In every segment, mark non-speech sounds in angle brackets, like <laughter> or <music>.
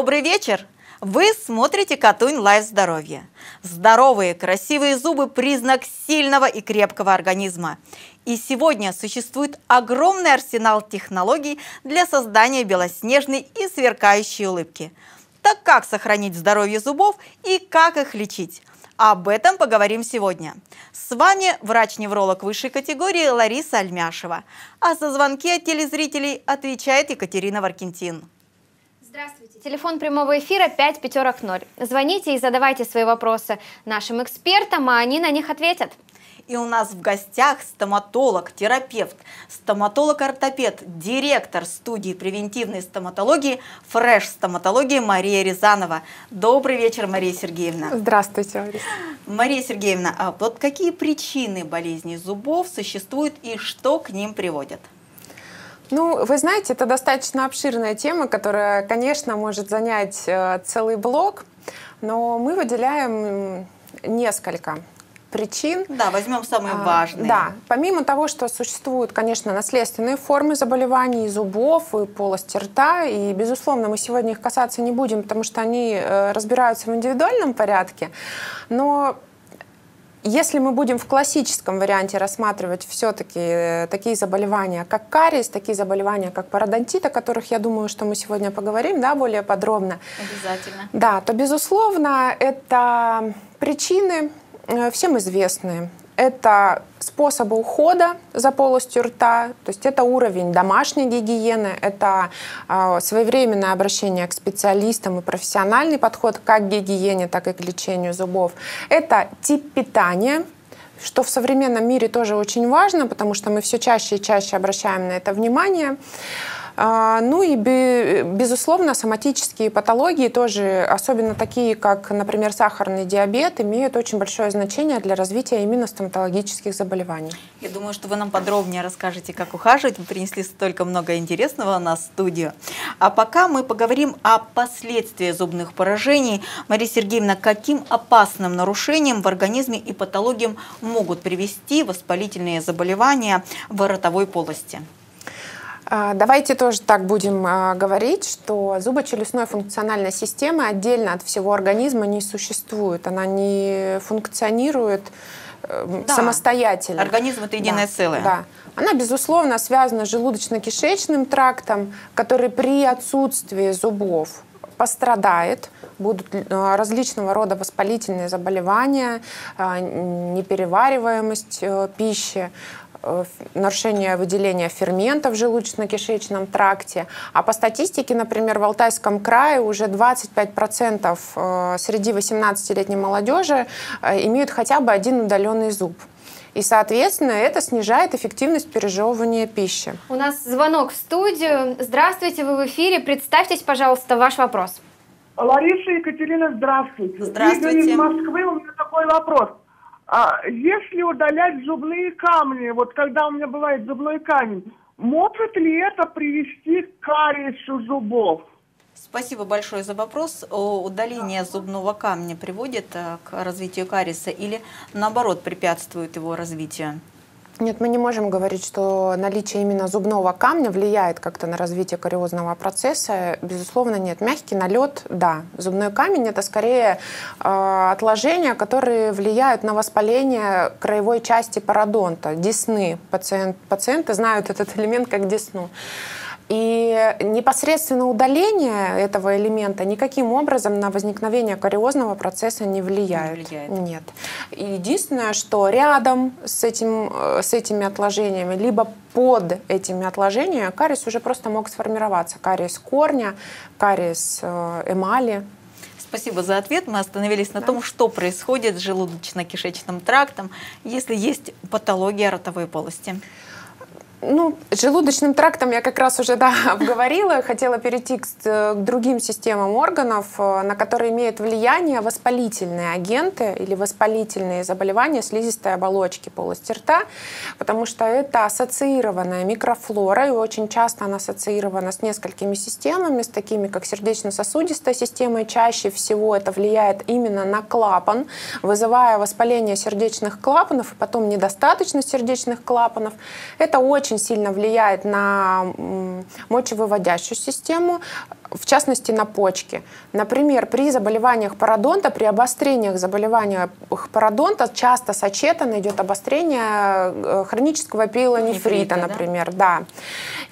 Добрый вечер! Вы смотрите Катунь LIVE Здоровье. Здоровые, красивые зубы – признак сильного и крепкого организма. И сегодня существует огромный арсенал технологий для создания белоснежной и сверкающей улыбки. Так как сохранить здоровье зубов и как их лечить? Об этом поговорим сегодня. С вами врач-невролог высшей категории Лариса Альмяшева. А за звонки от телезрителей отвечает Екатерина Варкентин. Здравствуйте. Телефон прямого эфира 5 пятерок 0. Звоните и задавайте свои вопросы нашим экспертам, а они на них ответят. И у нас в гостях стоматолог, терапевт, стоматолог-ортопед, директор студии превентивной стоматологии «Фреш стоматологии» Мария Рязанова. Добрый вечер, Мария Сергеевна. Здравствуйте, Лариса. Мария Сергеевна, а вот какие причины болезней зубов существуют и что к ним приводят? Ну, вы знаете, это достаточно обширная тема, которая, конечно, может занять э, целый блок, но мы выделяем несколько причин. Да, возьмем самые а, важные. Да, помимо того, что существуют, конечно, наследственные формы заболеваний зубов, и полости рта, и, безусловно, мы сегодня их касаться не будем, потому что они э, разбираются в индивидуальном порядке, но если мы будем в классическом варианте рассматривать все-таки э, такие заболевания, как кариес, такие заболевания, как пародонтит, о которых я думаю, что мы сегодня поговорим да, более подробно. Обязательно. Да, то, безусловно, это причины Э, всем известны. Это способы ухода за полостью рта, то есть это уровень домашней гигиены, это э, своевременное обращение к специалистам и профессиональный подход как к гигиене, так и к лечению зубов. Это тип питания, что в современном мире тоже очень важно, потому что мы все чаще и чаще обращаем на это внимание. Ну и, безусловно, соматические патологии тоже, особенно такие, как, например, сахарный диабет, имеют очень большое значение для развития именно стоматологических заболеваний. Я думаю, что вы нам подробнее расскажете, как ухаживать. Вы принесли столько много интересного на студию. А пока мы поговорим о последствиях зубных поражений. Мария Сергеевна, каким опасным нарушением в организме и патологиям могут привести воспалительные заболевания в ротовой полости? А, давайте тоже так будем а, говорить, что зубочелюстной функциональной системы отдельно от всего организма не существует. Она не функционирует э, да. самостоятельно. Организм это единое да. целое. Да. Она, безусловно, связана с желудочно-кишечным трактом, который при отсутствии зубов пострадает, будут э, различного рода воспалительные заболевания, а, неперевариваемость э, пищи, нарушение выделения ферментов в желудочно-кишечном тракте. А по статистике, например, в Алтайском крае уже 25% э, среди 18-летней молодежи э, имеют хотя бы один удаленный зуб. И, соответственно, это снижает эффективность пережевывания пищи. У нас звонок в студию. Здравствуйте, вы в эфире. Представьтесь, пожалуйста, ваш вопрос. Лариса Екатерина, здравствуйте. Здравствуйте. Игорь из Москвы, у меня такой вопрос. А если удалять зубные камни, вот когда у меня бывает зубной камень, может ли это привести к кариесу зубов? Спасибо большое за вопрос. Удаление зубного камня приводит э, к развитию кариеса или наоборот препятствует его развитию? Нет, мы не можем говорить, что наличие именно зубного камня влияет как-то на развитие кариозного процесса. Безусловно, нет. Мягкий налет, да. Зубной камень это скорее э, отложения, которые влияют на воспаление краевой части пародонта, десны. Пациент, пациенты знают этот элемент как десну. И непосредственно удаление этого элемента никаким образом на возникновение кариозного процесса не влияет. Не влияет. Нет. Единственное, что рядом с, этим, э, с этими отложениями, либо под этими отложениями, кариес уже просто мог сформироваться. Кариес корня, кариес э, эмали. Спасибо за ответ. Мы остановились на да. том, что происходит с желудочно-кишечным трактом, если есть патология ротовой полости. Ну, желудочным трактом я как раз уже да, <laughs> обговорила. Хотела перейти к, к другим системам органов, э, на которые имеют влияние воспалительные агенты или воспалительные заболевания слизистой оболочки полости рта, потому что это ассоциированная микрофлора, и очень часто она ассоциирована с несколькими системами, с такими как сердечно-сосудистая система, и чаще всего это влияет именно на клапан, вызывая воспаление сердечных клапанов и потом недостаточность сердечных клапанов. Это очень очень сильно влияет на мочевыводящую систему, в частности на почки. Например, при заболеваниях пародонта, при обострениях заболевания пародонта часто сочетано идет обострение э, хронического пилонефрита, например. Да.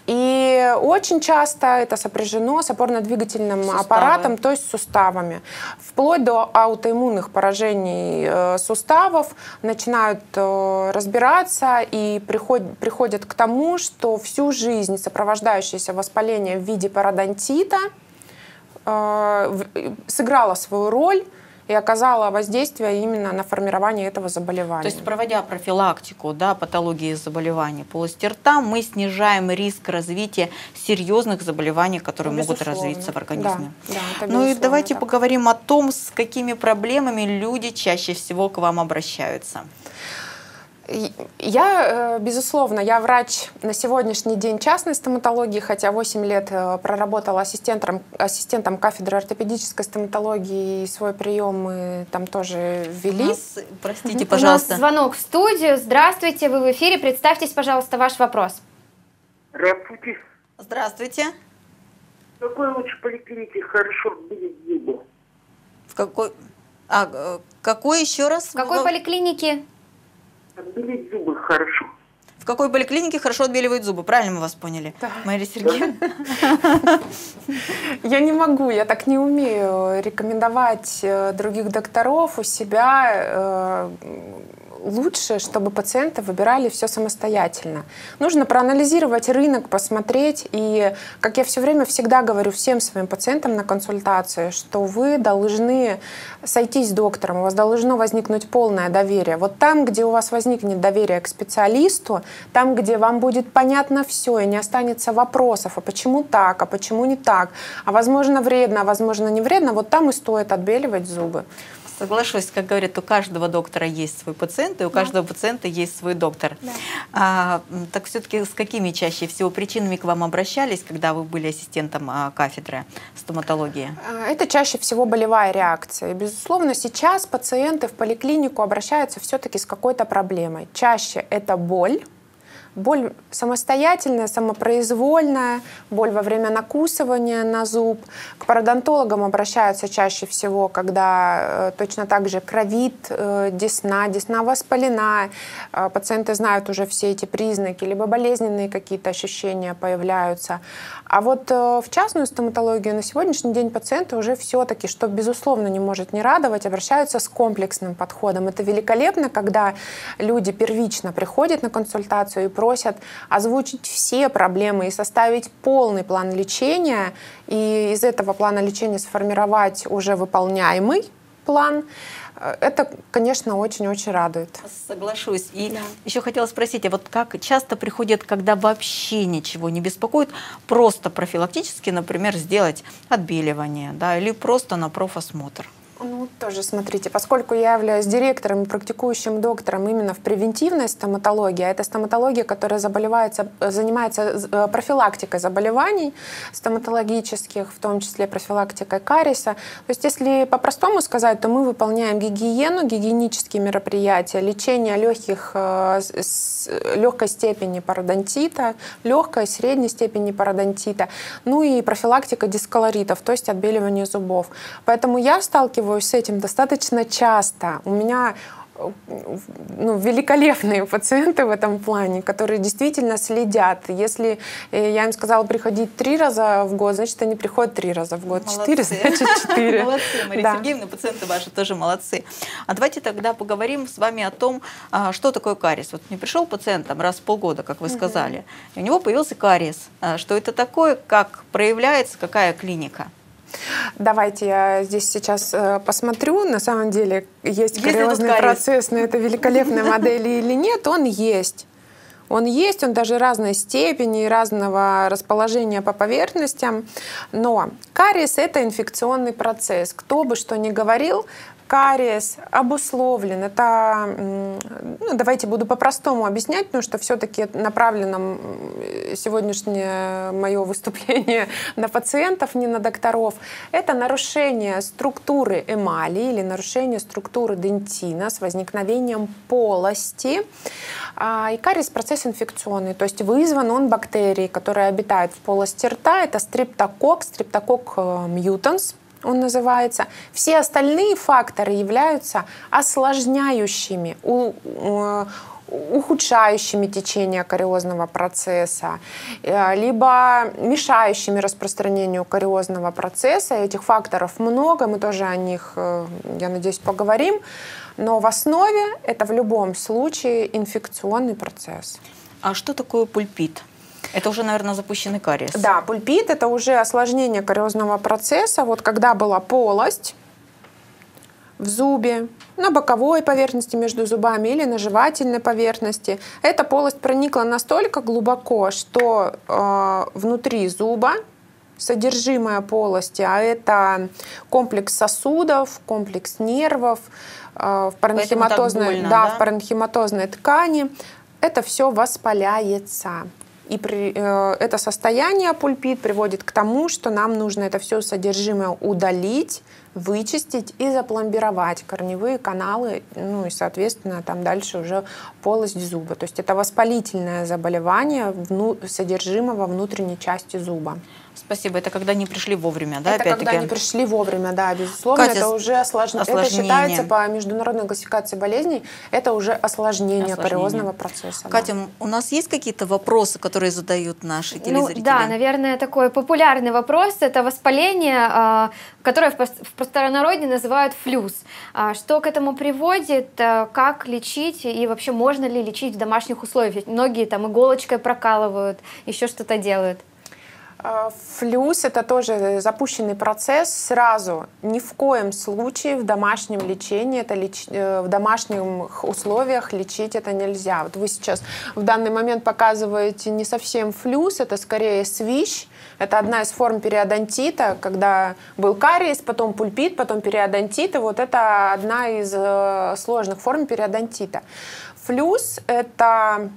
И очень часто это сопряжено с опорно-двигательным Суставы. аппаратом, то есть суставами. Вплоть до аутоиммунных поражений э, суставов начинают э, разбираться и приходят, приходят к тому, что всю жизнь сопровождающееся воспаление в виде пародонтита э, сыграло свою роль и оказала воздействие именно на формирование этого заболевания. То есть, проводя профилактику да, патологии заболеваний полости рта, мы снижаем риск развития серьезных заболеваний, которые ну, могут развиться в организме. Да, да, ну и давайте так. поговорим о том, с какими проблемами люди чаще всего к вам обращаются. Я, э, безусловно, я врач на сегодняшний день частной стоматологии, хотя 8 лет э, проработала ассистентом, ассистентом кафедры ортопедической стоматологии, и свой прием мы там тоже ввели. Нас, простите, пожалуйста. У нас звонок в студию. Здравствуйте, вы в эфире. Представьтесь, пожалуйста, ваш вопрос. Здравствуйте. Здравствуйте. В какой лучше поликлинике хорошо будет зубы? В какой... А, э, какой еще раз? В какой поликлинике? Отбелить зубы хорошо. В какой поликлинике хорошо отбеливают зубы? Правильно мы вас поняли, да. Мария Сергеевна? <laughs> Я не могу, я так не умею рекомендовать э, других докторов у себя э, лучше, чтобы пациенты выбирали все самостоятельно. Нужно проанализировать рынок, посмотреть. И, как я все время всегда говорю всем своим пациентам на консультации, что вы должны сойтись с доктором, у вас должно возникнуть полное доверие. Вот там, где у вас возникнет доверие к специалисту, там, где вам будет понятно все и не останется вопросов, а почему так, а почему не так, а возможно вредно, а возможно не вредно, вот там и стоит отбеливать зубы. Соглашусь, как говорят, у каждого доктора есть свой пациент, и у да. каждого пациента есть свой доктор. Да. А, так все-таки с какими чаще всего причинами к вам обращались, когда вы были ассистентом а, кафедры стоматологии? А, это чаще всего болевая реакция. И, безусловно, сейчас пациенты в поликлинику обращаются все-таки с какой-то проблемой. Чаще это боль, Боль самостоятельная, самопроизвольная, боль во время накусывания на зуб. К пародонтологам обращаются чаще всего, когда э, точно так же кровит э, десна, десна воспалена. Э, пациенты знают уже все эти признаки, либо болезненные какие-то ощущения появляются. А вот в частную стоматологию на сегодняшний день пациенты уже все-таки, что безусловно не может не радовать, обращаются с комплексным подходом. Это великолепно, когда люди первично приходят на консультацию и просят просят озвучить все проблемы и составить полный план лечения, и из этого плана лечения сформировать уже выполняемый план, это, конечно, очень-очень радует. Соглашусь. И да. еще хотела спросить, а вот как часто приходят, когда вообще ничего не беспокоит, просто профилактически, например, сделать отбеливание, да, или просто на профосмотр? Ну, тоже смотрите, поскольку я являюсь директором и практикующим доктором именно в превентивной стоматологии, а это стоматология, которая заболевается, занимается э, профилактикой заболеваний стоматологических, в том числе профилактикой кариеса. То есть, если по-простому сказать, то мы выполняем гигиену, гигиенические мероприятия, лечение легких, э, легкой степени пародонтита, легкой, средней степени пародонтита, ну и профилактика дисколоритов, то есть отбеливание зубов. Поэтому я сталкиваюсь с этим достаточно часто. У меня ну, великолепные пациенты в этом плане, которые действительно следят. Если э, я им сказала приходить три раза в год, значит, они приходят три раза в год. Четыре, значит, четыре. <laughs> Молодцы, Мария да. Сергеевна, пациенты ваши тоже молодцы. А давайте тогда поговорим с вами о том, а, что такое кариес. Вот мне пришел пациент там, раз в полгода, как вы сказали, и у него появился кариес. А, что это такое, как проявляется, какая клиника? Давайте я здесь сейчас э, посмотрю. На самом деле есть, есть кариозный процесс на этой великолепной <laughs> модели или нет. Он есть. Он есть, он даже разной степени, разного расположения по поверхностям. Но кариес – это инфекционный процесс. Кто бы что ни говорил, кариес обусловлен. Это, ну, давайте буду по-простому объяснять, потому что все-таки направлено сегодняшнее мое выступление <laughs> на пациентов, не на докторов. Это нарушение структуры эмали или нарушение структуры дентина с возникновением полости. А, и кариес процесс инфекционный, то есть вызван он бактерией, которая обитает в полости рта. Это стрептокок, стрептокок мьютанс, он называется. Все остальные факторы являются осложняющими, ухудшающими течение кариозного процесса, э, либо мешающими распространению кариозного процесса. Этих факторов много, мы тоже о них, э, я надеюсь, поговорим. Но в основе это в любом случае инфекционный процесс. А что такое пульпит? Это уже, наверное, запущенный кариес. Да, пульпит – это уже осложнение кариозного процесса. Вот когда была полость в зубе, на боковой поверхности между зубами или на жевательной поверхности, эта полость проникла настолько глубоко, что э, внутри зуба содержимое полости, а это комплекс сосудов, комплекс нервов, э, в паренхематозной, больно, да, да? в паренхематозной ткани, это все воспаляется. И при, э, это состояние пульпит приводит к тому, что нам нужно это все содержимое удалить, вычистить и запломбировать корневые каналы, ну и, соответственно, там дальше уже полость зуба. То есть это воспалительное заболевание вну, содержимого внутренней части зуба. Спасибо. Это когда не пришли вовремя, да? Это когда не пришли вовремя, да, безусловно. Катя, это уже осложнение. Это считается по международной классификации болезней, это уже осложнение, осложнение. кариозного процесса. Катя, да. у нас есть какие-то вопросы, которые задают наши ну телезрители? Ну, да, наверное, такой популярный вопрос – это воспаление, а, которое в простонародье называют флюс. А, что к этому приводит, а, как лечить и вообще можно ли лечить в домашних условиях? Многие там иголочкой прокалывают, еще что-то делают. А, флюс – это тоже запущенный процесс сразу. Ни в коем случае в домашнем лечении, это леч... Э, в домашних условиях лечить это нельзя. Вот вы сейчас в данный момент показываете не совсем флюс, это скорее свищ. Это одна из форм периодонтита, когда был кариес, потом пульпит, потом периодонтит. И вот это одна из э, сложных форм периодонтита. Флюс – это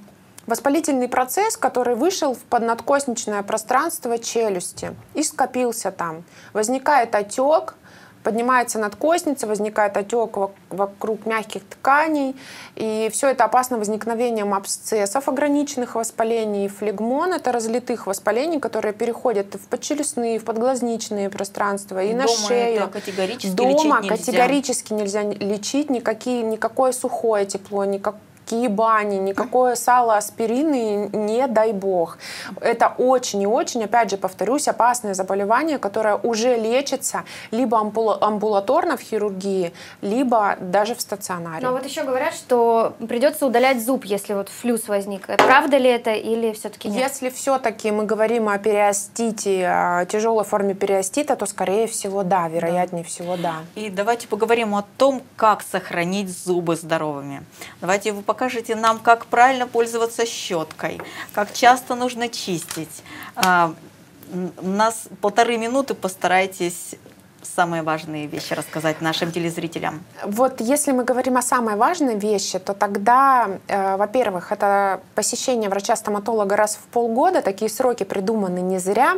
Воспалительный процесс, который вышел в поднадкосничное пространство челюсти и скопился там. Возникает отек, поднимается надкосница, возникает отек вокруг мягких тканей, и все это опасно возникновением абсцессов, ограниченных воспалений, флегмон — это разлитых воспалений, которые переходят в подчелюстные, в подглазничные пространства и Дома на шею. Это категорически Дома лечить нельзя. категорически нельзя лечить никакие, никакое сухое тепло, никак, никакие бани, никакое сало, аспирины, не дай бог. Это очень и очень, опять же, повторюсь, опасное заболевание, которое уже лечится либо амбулаторно в хирургии, либо даже в стационаре. Но вот еще говорят, что придется удалять зуб, если вот флюс возник. Правда ли это или все-таки нет? Если все-таки мы говорим о периостите, о тяжелой форме периостита, то скорее всего да, вероятнее да. всего да. И давайте поговорим о том, как сохранить зубы здоровыми. Давайте вы покажете нам, как правильно пользоваться щеткой, как часто нужно чистить. А, у нас полторы минуты, постарайтесь самые важные вещи рассказать нашим телезрителям? Вот если мы говорим о самой важной вещи, то тогда, э, во-первых, это посещение врача-стоматолога раз в полгода. Такие сроки придуманы не зря.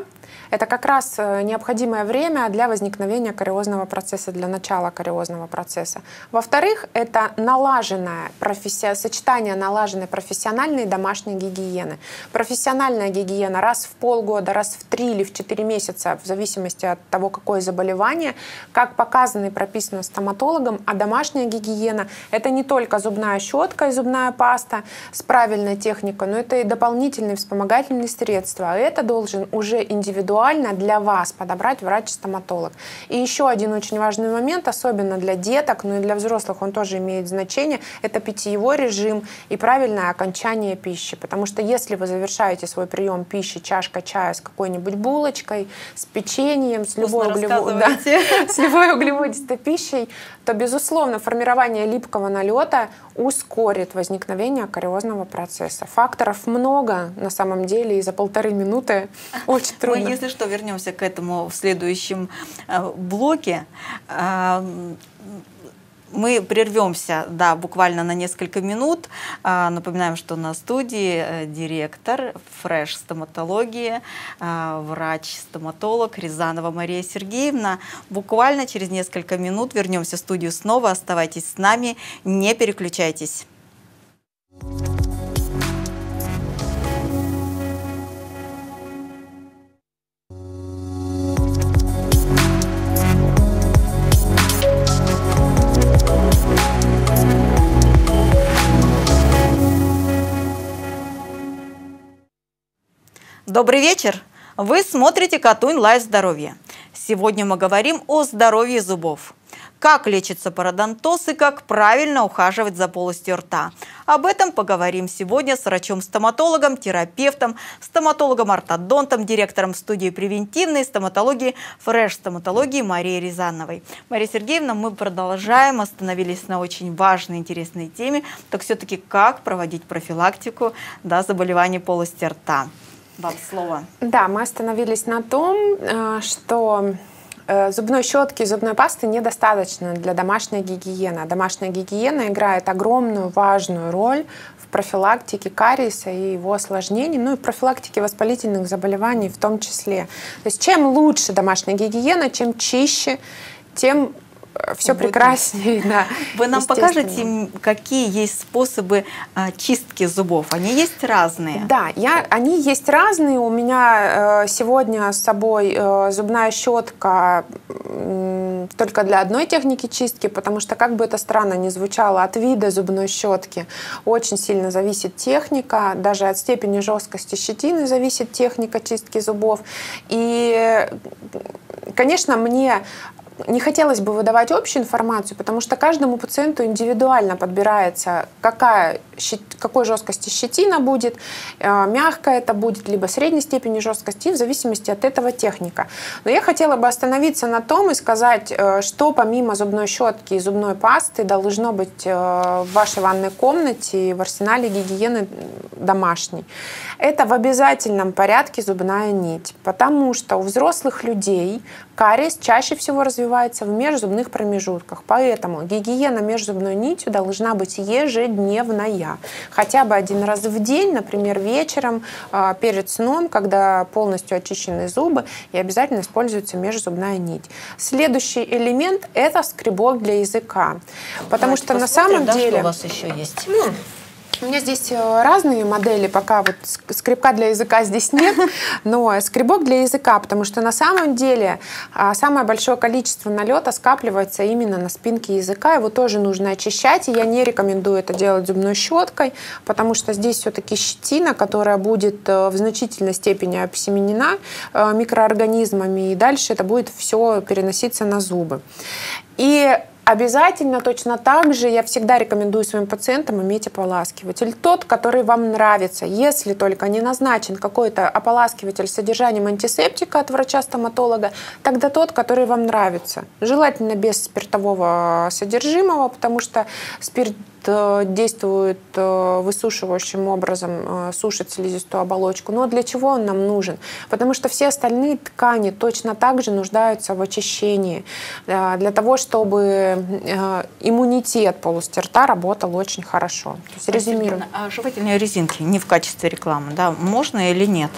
Это как раз э, необходимое время для возникновения кариозного процесса, для начала кариозного процесса. Во-вторых, это налаженное профессия, сочетание налаженной профессиональной и домашней гигиены. Профессиональная гигиена раз в полгода, раз в три или в четыре месяца, в зависимости от того, какое заболевание, как показано и прописано стоматологом, а домашняя гигиена – это не только зубная щетка и зубная паста с правильной техникой, но это и дополнительные вспомогательные средства. Это должен уже индивидуально индивидуально для вас подобрать врач-стоматолог. И еще один очень важный момент, особенно для деток, но и для взрослых он тоже имеет значение, это питьевой режим и правильное окончание пищи. Потому что если вы завершаете свой прием пищи чашка чая с какой-нибудь булочкой, с печеньем, с любой, углевод... да, <laughs> с любой углеводистой пищей, то, безусловно, формирование липкого налета ускорит возникновение кариозного процесса. Факторов много на самом деле, и за полторы минуты <laughs> очень трудно. Мы, если что, вернемся к этому в следующем э, блоке. Мы прервемся, да, буквально на несколько минут. А, напоминаем, что на студии э, директор Фреш стоматологии, а, врач-стоматолог Рязанова Мария Сергеевна. Буквально через несколько минут вернемся в студию снова. Оставайтесь с нами, не переключайтесь. Добрый вечер! Вы смотрите Катунь LIVE Здоровье. Сегодня мы говорим о здоровье зубов. Как лечится пародонтоз и как правильно ухаживать за полостью рта. Об этом поговорим сегодня с врачом-стоматологом, терапевтом, стоматологом-ортодонтом, директором студии превентивной стоматологии Fresh стоматологии Марией Рязановой. Мария Сергеевна, мы продолжаем, остановились на очень важной, интересной теме, так все-таки как проводить профилактику да, заболеваний полости рта. Вам слово. Да, мы остановились на том, э, что э, зубной щетки и зубной пасты недостаточно для домашней гигиены. Домашняя гигиена играет огромную важную роль в профилактике кариеса и его осложнений, ну и профилактике воспалительных заболеваний в том числе. То есть чем лучше домашняя гигиена, чем чище, тем все прекраснее. <laughs> Да, Вы нам покажете, какие есть способы а, чистки зубов? Они есть разные? Да, я, они есть разные. У меня э, сегодня с собой э, зубная щетка только для одной техники чистки, потому что, как бы это странно ни звучало, от вида зубной щетки очень сильно зависит техника, даже от степени жесткости щетины зависит техника чистки зубов. И, конечно, мне не хотелось бы выдавать общую информацию, потому что каждому пациенту индивидуально подбирается, какая, какой жесткости щетина будет, э, мягкая это будет, либо средней степени жесткости, в зависимости от этого техника. Но я хотела бы остановиться на том и сказать, э, что помимо зубной щетки и зубной пасты должно быть э, в вашей ванной комнате в арсенале гигиены домашней. Это в обязательном порядке зубная нить, потому что у взрослых людей кариес чаще всего развивается в межзубных промежутках. Поэтому гигиена межзубной нитью должна быть ежедневная. Хотя бы один раз в день, например, вечером, а, перед сном, когда полностью очищены зубы, и обязательно используется межзубная нить. Следующий элемент – это скребок для языка. Потому Давайте что на самом да, деле... Что у вас еще есть? Ну, у меня здесь э, разные модели, пока вот скребка для языка здесь нет, <laughs> но скребок для языка, потому что на самом деле а, самое большое количество налета скапливается именно на спинке языка, его тоже нужно очищать, и я не рекомендую это делать зубной щеткой, потому что здесь все-таки щетина, которая будет э, в значительной степени обсеменена э, микроорганизмами, и дальше это будет все переноситься на зубы. И Обязательно точно так же я всегда рекомендую своим пациентам иметь ополаскиватель. Тот, который вам нравится, если только не назначен какой-то ополаскиватель с содержанием антисептика от врача-стоматолога, тогда тот, который вам нравится. Желательно без спиртового содержимого, потому что спирт действует э, высушивающим образом, э, сушит слизистую оболочку. Но для чего он нам нужен? Потому что все остальные ткани точно так же нуждаются в очищении, для того, чтобы иммунитет полости рта работал очень хорошо. То есть, резюмируем. А жевательные резинки не в качестве рекламы, да, можно или нет?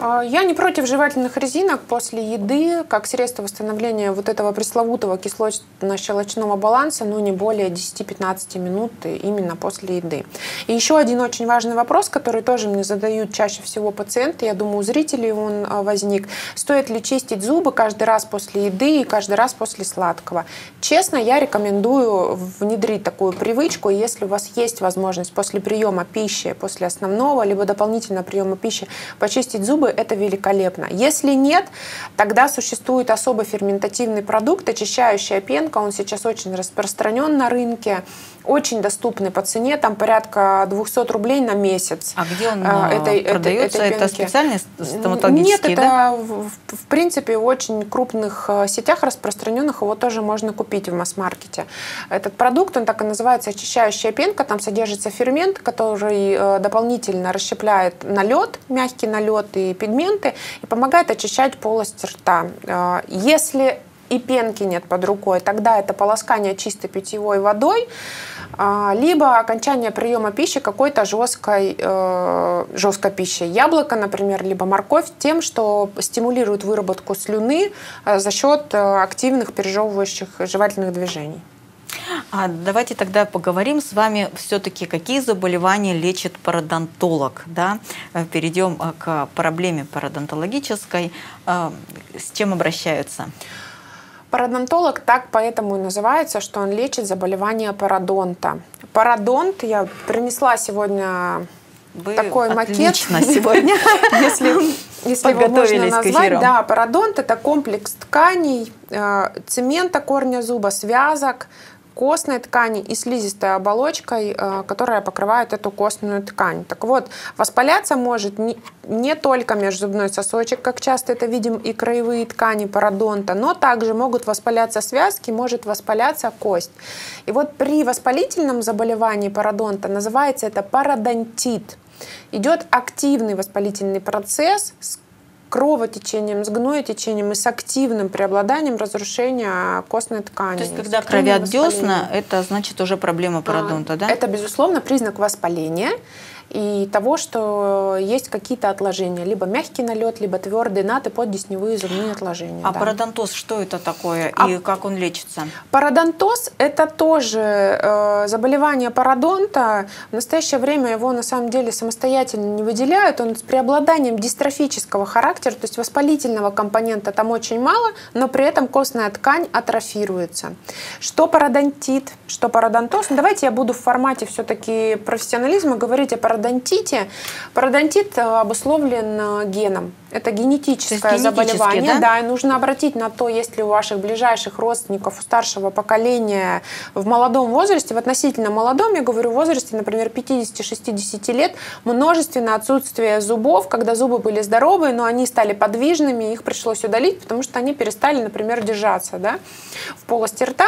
А, я не против жевательных резинок после еды, как средство восстановления вот этого пресловутого кислотно-щелочного баланса, но не более 10-15 минут именно после еды. И еще один очень важный вопрос, который тоже мне задают чаще всего пациенты, я думаю, у зрителей он а, возник. Стоит ли чистить зубы каждый раз после еды и каждый раз после сладкого? Честно, я рекомендую внедрить такую привычку, если у вас есть возможность после приема пищи, после основного, либо дополнительного приема пищи почистить зубы, это великолепно. Если нет, тогда существует особо ферментативный продукт, очищающая пенка, он сейчас очень распространен на рынке очень доступный по цене, там порядка 200 рублей на месяц. А где он а, это, продается? Это, это специальные стоматологические, Нет, это да? в, в принципе в очень крупных э, сетях распространенных его тоже можно купить в масс-маркете. Этот продукт, он так и называется очищающая пенка, там содержится фермент, который э, дополнительно расщепляет налет, мягкий налет и пигменты и помогает очищать полость рта. Э, если и пенки нет под рукой, тогда это полоскание чистой питьевой водой, а, либо окончание приема пищи какой-то жесткой, э, жесткой пищей. Яблоко, например, либо морковь тем, что стимулирует выработку слюны э, за счет э, активных пережевывающих жевательных движений. А давайте тогда поговорим с вами все-таки, какие заболевания лечит пародонтолог. Да? Перейдем к проблеме пародонтологической. С чем обращаются? Пародонтолог так поэтому и называется, что он лечит заболевания пародонта. Пародонт я принесла сегодня Вы такой макет. <laughs> сегодня. Если если его можно назвать, да, пародонт это комплекс тканей, э, цемента корня зуба, связок, костной ткани и слизистой оболочкой, э, которая покрывает эту костную ткань. Так вот, воспаляться может не, не только межзубной сосочек, как часто это видим, и краевые ткани пародонта, но также могут воспаляться связки, может воспаляться кость. И вот при воспалительном заболевании пародонта называется это пародонтит. Идет активный воспалительный процесс с кровотечением, с гноетечением и с активным преобладанием разрушения костной ткани. То есть, когда кровят десна, это значит уже проблема пародонта, а, да? Это, безусловно, признак воспаления и того, что есть какие-то отложения, либо мягкий налет, либо твердый нат и поддесневые зубные отложения. А да. пародонтоз что это такое а и как он лечится? Пародонтоз – это тоже э, заболевание пародонта. В настоящее время его на самом деле самостоятельно не выделяют. Он с преобладанием дистрофического характера, то есть воспалительного компонента там очень мало, но при этом костная ткань атрофируется. Что пародонтит, что пародонтоз? Ну, давайте я буду в формате все-таки профессионализма говорить о пародонтозе пародонтите. Пародонтит э, обусловлен э, геном. Это генетическое заболевание. Да? да, и нужно обратить на то, есть ли у ваших ближайших родственников, у старшего поколения в молодом возрасте, в относительно молодом, я говорю, в возрасте, например, 50-60 лет, множественное отсутствие зубов, когда зубы были здоровые, но они стали подвижными, их пришлось удалить, потому что они перестали, например, держаться да, в полости рта.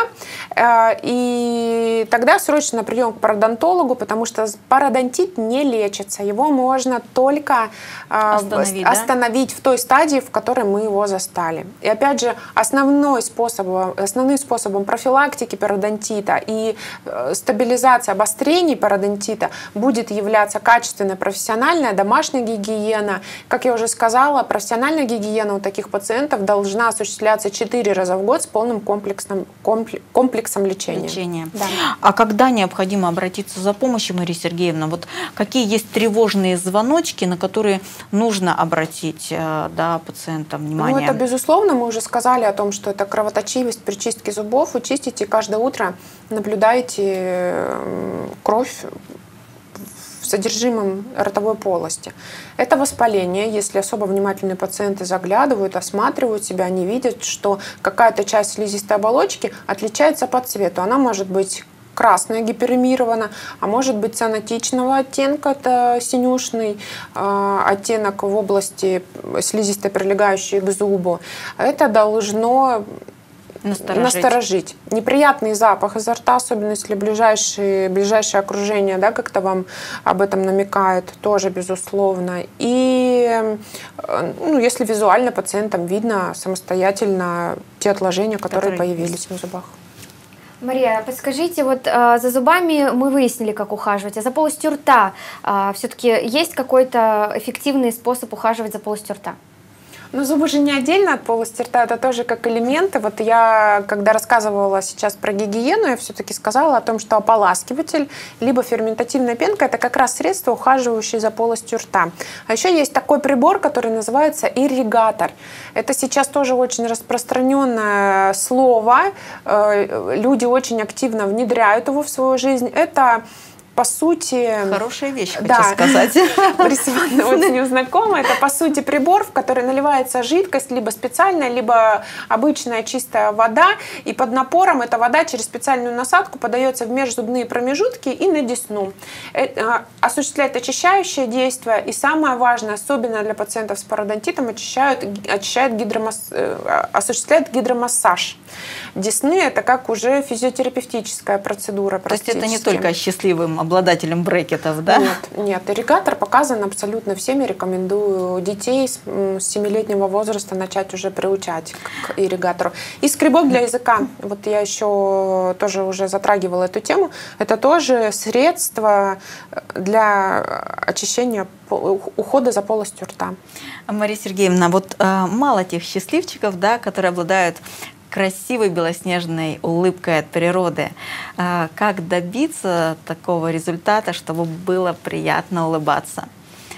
Э, и тогда срочно прием к пародонтологу, потому что пародонтит не лечится. Его можно только э, остановить, остановить остановить в той стадии, в которой мы его застали. И опять же, основной способ, основным способом профилактики пародонтита и э, стабилизации обострений пародонтита будет являться качественная профессиональная домашняя гигиена. Как я уже сказала, профессиональная гигиена у таких пациентов должна осуществляться 4 раза в год с полным комплексом, комплексом лечения. лечения. Да. А когда необходимо обратиться за помощью, Мария Сергеевна? Вот какие есть тревожные звоночки, на которые нужно обратить уделить э, да, пациентам внимание? Ну, это безусловно. Мы уже сказали о том, что это кровоточивость при чистке зубов. Вы чистите каждое утро, наблюдаете кровь в содержимом ротовой полости. Это воспаление. Если особо внимательные пациенты заглядывают, осматривают себя, они видят, что какая-то часть слизистой оболочки отличается по цвету. Она может быть красная гиперемирована, а может быть цианотичного оттенка, это синюшный э, оттенок в области слизистой, прилегающей к зубу. Это должно насторожить. насторожить. Неприятный запах изо рта, особенно если ближайшие, ближайшее окружение да, как-то вам об этом намекает, тоже безусловно. И э, ну, если визуально пациентам видно самостоятельно те отложения, которые, которые появились в зубах. Мария, подскажите, вот э, за зубами мы выяснили, как ухаживать, а за полостью рта э, все-таки есть какой-то эффективный способ ухаживать за полостью рта? Ну, зубы же не отдельно от полости рта, это тоже как элементы. Вот я, когда рассказывала сейчас про гигиену, я все-таки сказала о том, что ополаскиватель, либо ферментативная пенка – это как раз средство, ухаживающее за полостью рта. А еще есть такой прибор, который называется ирригатор. Это сейчас тоже очень распространенное слово. Э, люди очень активно внедряют его в свою жизнь. Это по сути... Хорошая вещь, хочу да, сказать. <laughs> Рисование очень знакомо. Это, по сути, прибор, в который наливается жидкость, либо специальная, либо обычная чистая вода. И под напором эта вода через специальную насадку подается в межзубные промежутки и на десну. Это, осуществляет очищающее действие. И самое важное, особенно для пациентов с пародонтитом, очищают, очищает гидромасс... Э, осуществляет гидромассаж. Десны – это как уже физиотерапевтическая процедура То есть это не только счастливым обладателем брекетов, да? Нет, нет. Ирригатор показан абсолютно всеми. Рекомендую детей с 7-летнего возраста начать уже приучать к ирригатору. И скребок для языка. Вот я еще тоже уже затрагивала эту тему. Это тоже средство для очищения ухода за полостью рта. Мария Сергеевна, вот э, мало тех счастливчиков, да, которые обладают красивой белоснежной улыбкой от природы. А, как добиться такого результата, чтобы было приятно улыбаться?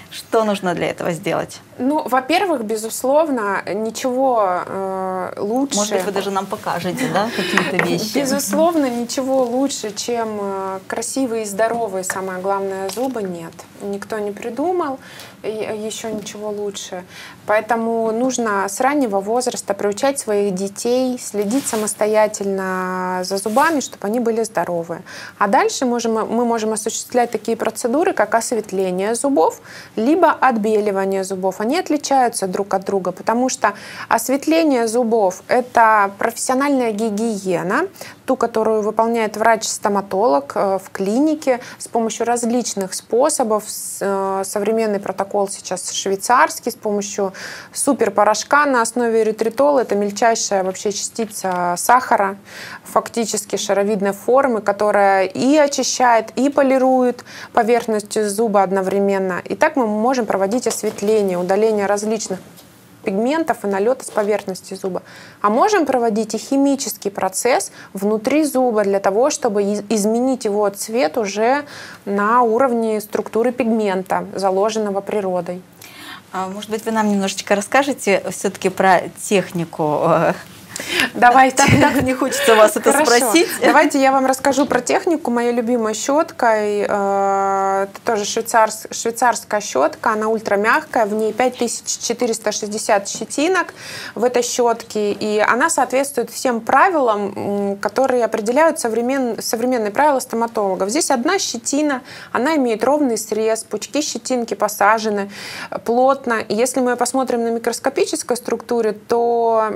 Что нужно для этого сделать? Ну, во-первых, безусловно, ничего э, лучше. Может быть, вы даже нам покажете, да, какие-то <laughs> вещи? Безусловно, ничего лучше, чем э, красивые и здоровые, самое главное, зубы нет. Никто не придумал еще ничего лучше. Поэтому нужно с раннего возраста приучать своих детей, следить самостоятельно за зубами, чтобы они были здоровы. А дальше можем, мы можем осуществлять такие процедуры, как осветление зубов, либо отбеливание зубов. Они отличаются друг от друга, потому что осветление зубов – это профессиональная гигиена, ту, которую выполняет врач-стоматолог э, в клинике с помощью различных способов. Э, современный протокол сейчас швейцарский с помощью суперпорошка на основе эритритола. Это мельчайшая вообще частица сахара, фактически шаровидной формы, которая и очищает, и полирует поверхность зуба одновременно. И так мы можем проводить осветление, удаление различных пигментов и налета с поверхности зуба. А можем проводить и химический процесс внутри зуба для того, чтобы изменить его цвет уже на уровне структуры пигмента, заложенного природой. А, может быть, вы нам немножечко расскажете все-таки про технику э, Давайте. Так, так не хочется вас это Хорошо. спросить. Давайте я вам расскажу про технику. Моя любимая щетка. Э, это тоже швейцарс, швейцарская щетка. Она ультрамягкая. В ней 5460 щетинок в этой щетке. И она соответствует всем правилам, которые определяют современ, современные правила стоматологов. Здесь одна щетина. Она имеет ровный срез. Пучки щетинки посажены плотно. И если мы посмотрим на микроскопической структуре, то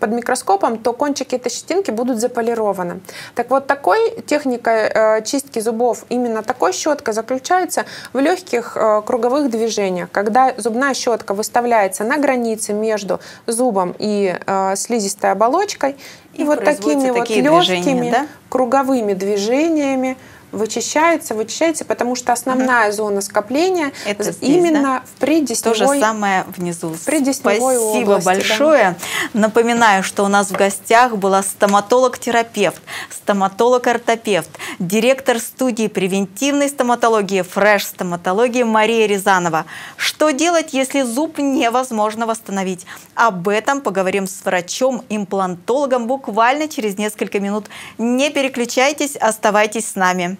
под микроскопом микроскопом, то кончики этой щетинки будут заполированы. Так вот, такой техникой э, чистки зубов, именно такой щеткой заключается в легких э, круговых движениях, когда зубная щетка выставляется на границе между зубом и э, слизистой оболочкой, и, и вот такими вот легкими да? круговыми движениями вычищается, вычищается, потому что основная угу. зона скопления Это здесь, именно да? в преддесневой... То же самое внизу. В преддесневой Спасибо области, большое. Да. Напоминаю, что у нас в гостях была стоматолог-терапевт, стоматолог-ортопевт, директор студии превентивной стоматологии Фреш стоматологии Мария Рязанова. Что делать, если зуб невозможно восстановить? Об этом поговорим с врачом-имплантологом буквально через несколько минут. Не переключайтесь, оставайтесь с нами.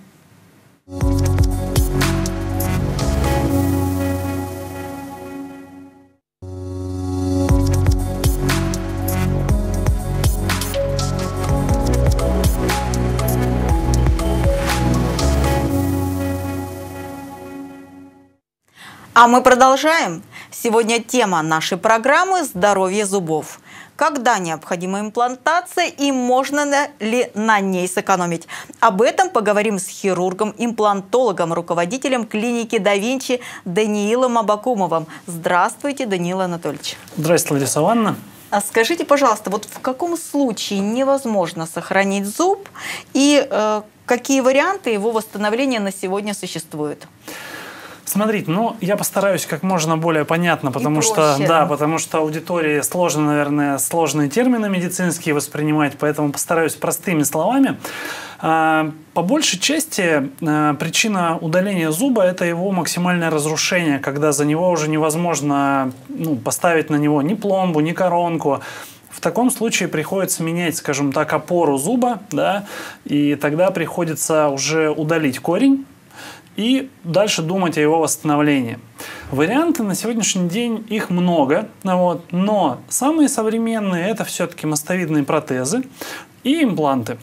А мы продолжаем. Сегодня тема нашей программы «Здоровье зубов» когда необходима имплантация и можно ли на ней сэкономить. Об этом поговорим с хирургом-имплантологом, руководителем клиники да Винчи Даниилом Абакумовым. Здравствуйте, Даниил Анатольевич. Здравствуйте, Лариса Ивановна. А скажите, пожалуйста, вот в каком случае невозможно сохранить зуб и э, какие варианты его восстановления на сегодня существуют? Смотрите, ну, я постараюсь как можно более понятно, потому И что, да, потому что аудитории сложно, наверное, сложные термины медицинские воспринимать, поэтому постараюсь простыми словами. А, по большей части а, причина удаления зуба – это его максимальное разрушение, когда за него уже невозможно ну, поставить на него ни пломбу, ни коронку. В таком случае приходится менять, скажем так, опору зуба, да, и тогда приходится уже удалить корень, и дальше думать о его восстановлении. Варианты на сегодняшний день их много, вот, но самые современные это все-таки мостовидные протезы и импланты.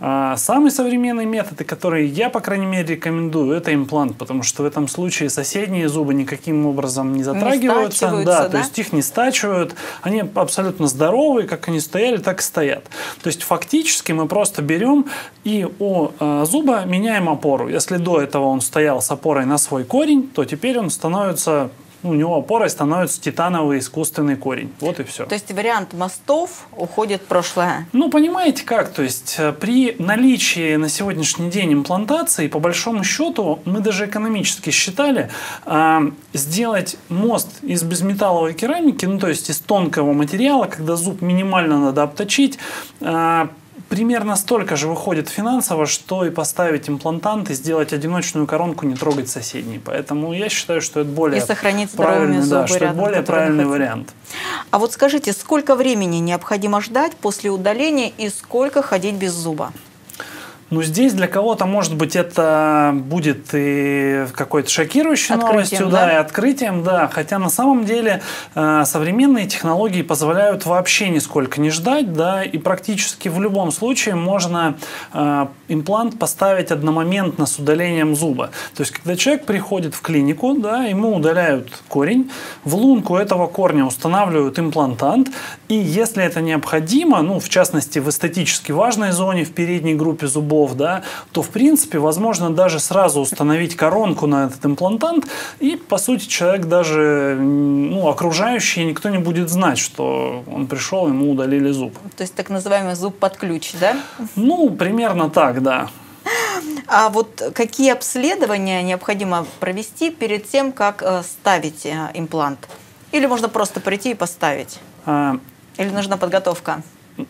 А, самый современный метод, который я, по крайней мере, рекомендую, это имплант, потому что в этом случае соседние зубы никаким образом не затрагиваются. Не да, да, то есть их не стачивают. Они абсолютно здоровые, как они стояли, так и стоят. То есть фактически мы просто берем и у э, зуба меняем опору. Если до этого он стоял с опорой на свой корень, то теперь он становится у него опорой становится титановый искусственный корень. Вот и все. То есть вариант мостов уходит в прошлое? Ну, понимаете как? То есть э, при наличии на сегодняшний день имплантации, по большому счету, мы даже экономически считали, э, сделать мост из безметалловой керамики, ну, то есть из тонкого материала, когда зуб минимально надо обточить, э, примерно столько же выходит финансово, что и поставить имплантант и сделать одиночную коронку, не трогать соседней. Поэтому я считаю, что это более и сохранить правильный, зубы да, что рядом, это более правильный вариант. А вот скажите, сколько времени необходимо ждать после удаления и сколько ходить без зуба? Ну, здесь для кого-то, может быть, это будет и какой-то шокирующей открытием, новостью, да? да, и открытием, да. Хотя на самом деле э, современные технологии позволяют вообще нисколько не ждать, да, и практически в любом случае можно э, имплант поставить одномоментно с удалением зуба. То есть, когда человек приходит в клинику, да, ему удаляют корень, в лунку этого корня устанавливают имплантант, и если это необходимо, ну, в частности, в эстетически важной зоне, в передней группе зубов, зубов, да, то в принципе возможно даже сразу установить коронку на этот имплантант, и по сути человек даже, ну, окружающий, никто не будет знать, что он пришел, ему удалили зуб. То есть так называемый зуб под ключ, да? Ну, примерно так, да. А вот какие обследования необходимо провести перед тем, как э, ставить э, имплант? Или можно просто прийти и поставить? А... Или нужна подготовка?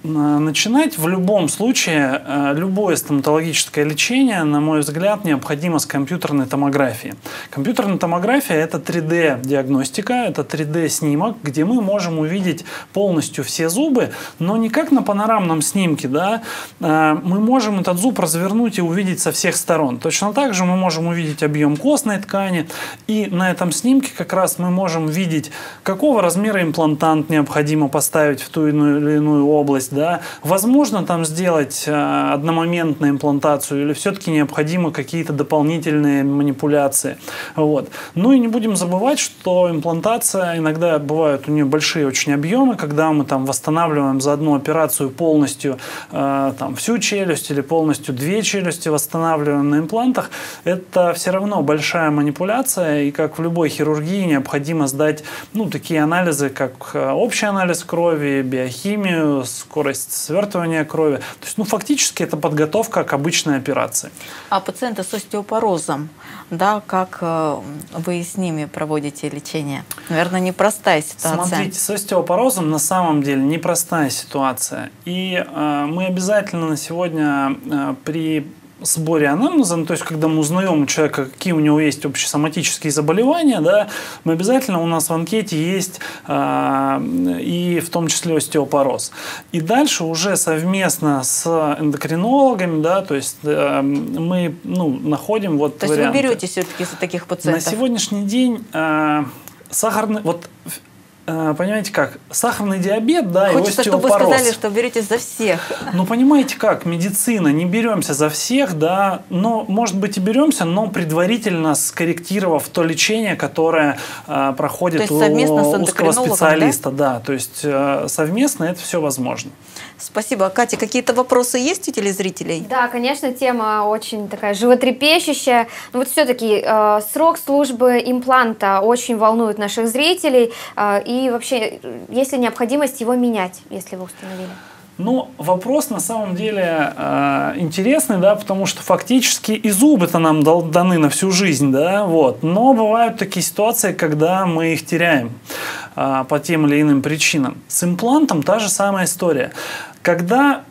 Начинать в любом случае э, любое стоматологическое лечение, на мой взгляд, необходимо с компьютерной томографии. Компьютерная томография – это 3D-диагностика, это 3D-снимок, где мы можем увидеть полностью все зубы, но не как на панорамном снимке. Да? Э, мы можем этот зуб развернуть и увидеть со всех сторон. Точно так же мы можем увидеть объем костной ткани, и на этом снимке как раз мы можем видеть, какого размера имплантант необходимо поставить в ту или иную область, область, да, возможно там сделать э, одномоментную имплантацию или все-таки необходимы какие-то дополнительные манипуляции. Вот. Ну и не будем забывать, что имплантация иногда бывают у нее большие очень объемы, когда мы там восстанавливаем за одну операцию полностью э, там, всю челюсть или полностью две челюсти восстанавливаем на имплантах, это все равно большая манипуляция, и как в любой хирургии необходимо сдать ну, такие анализы, как э, общий анализ крови, биохимию, скорость свертывания крови. То есть, ну, фактически это подготовка к обычной операции. А пациенты с остеопорозом, да, как э, вы с ними проводите лечение? Наверное, непростая ситуация. Смотрите, с остеопорозом на самом деле непростая ситуация. И э, мы обязательно на сегодня э, при сборе анамнеза, ну, то есть когда мы узнаем у человека, какие у него есть общесоматические заболевания, да, мы обязательно у нас в анкете есть э, и в том числе остеопороз. И дальше уже совместно с эндокринологами, да, то есть э, мы ну, находим вот То варианты. есть вы берете все-таки таких пациентов? На сегодняшний день э, сахарный, вот понимаете как, сахарный диабет, да, Хочется, и чтобы вы сказали, что берете за всех. Ну, понимаете как, медицина, не беремся за всех, да, но, может быть, и беремся, но предварительно скорректировав то лечение, которое э, проходит у узкого специалиста. Да? да, то есть э, совместно это все возможно. Спасибо. Катя, какие-то вопросы есть у телезрителей? Да, конечно, тема очень такая животрепещущая. Но вот все-таки э, срок службы импланта очень волнует наших зрителей. Э, и вообще, есть ли необходимость его менять, если вы установили? Ну, вопрос на самом деле э, интересный, да, потому что фактически и зубы-то нам даны на всю жизнь, да, вот. Но бывают такие ситуации, когда мы их теряем э, по тем или иным причинам. С имплантом та же самая история. Когда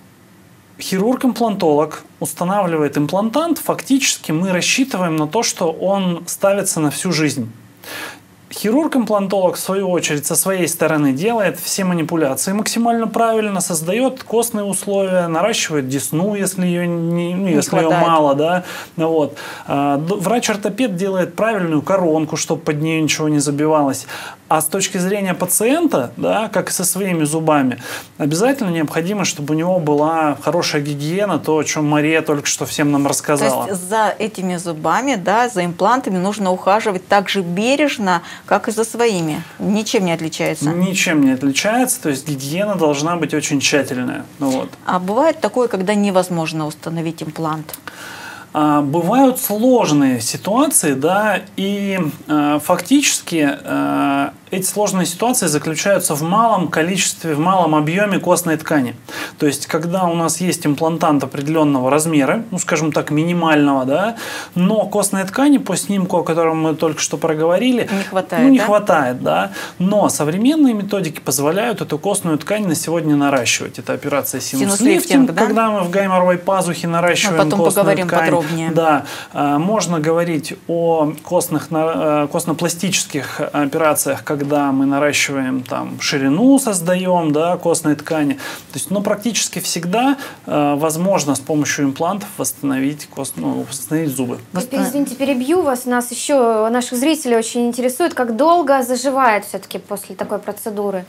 хирург-имплантолог устанавливает имплантант, фактически мы рассчитываем на то, что он ставится на всю жизнь. Хирург-имплантолог, в свою очередь, со своей стороны делает все манипуляции максимально правильно, создает костные условия, наращивает десну, если ее, не, ну, не если ее мало. Да? Вот. А, врач-ортопед делает правильную коронку, чтобы под нее ничего не забивалось. А с точки зрения пациента, да, как и со своими зубами, обязательно необходимо, чтобы у него была хорошая гигиена, то, о чем Мария только что всем нам рассказала. То есть за этими зубами, да, за имплантами нужно ухаживать так же бережно, как и за своими. Ничем не отличается? Ничем не отличается, то есть гигиена должна быть очень тщательная. Ну, вот. А бывает такое, когда невозможно установить имплант? А, бывают сложные ситуации, да, и э, фактически э, эти сложные ситуации заключаются в малом количестве, в малом объеме костной ткани. То есть, когда у нас есть имплантант определенного размера, ну, скажем так, минимального, да, но костной ткани по снимку, о котором мы только что проговорили, не хватает, ну, не да? хватает, да. Но современные методики позволяют эту костную ткань на сегодня наращивать. Это операция синус-лифтинг, да? когда мы в гайморовой пазухе наращиваем мы потом костную поговорим ткань. подробнее. Да, а, можно говорить о костных, э, костно-пластических операциях, когда мы наращиваем там ширину, создаем, да, костной ткани. То есть, но практически всегда э, возможно с помощью имплантов восстановить, кост, ну, восстановить зубы. Теперь, извините, перебью вас. Нас еще, наших зрителей очень интересует, как долго заживает все-таки после такой процедуры?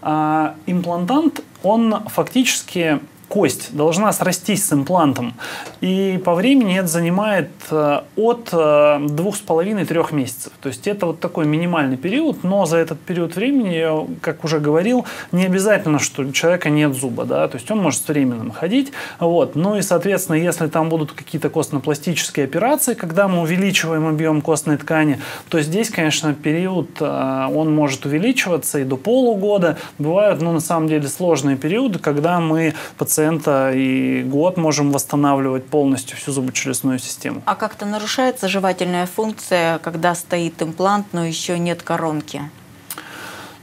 А, имплантант, он фактически кость должна срастись с имплантом. И по времени это занимает э, от э, двух с половиной-трех месяцев. То есть это вот такой минимальный период, но за этот период времени, как уже говорил, не обязательно, что у человека нет зуба, да, то есть он может с временем ходить. Вот. Ну и, соответственно, если там будут какие-то костно-пластические операции, когда мы увеличиваем объем костной ткани, то здесь, конечно, период, э, он может увеличиваться и до полугода. Бывают, ну, на самом деле, сложные периоды, когда мы пациента пациента и год можем восстанавливать полностью всю зубочелюстную систему. А как-то нарушается жевательная функция, когда стоит имплант, но еще нет коронки?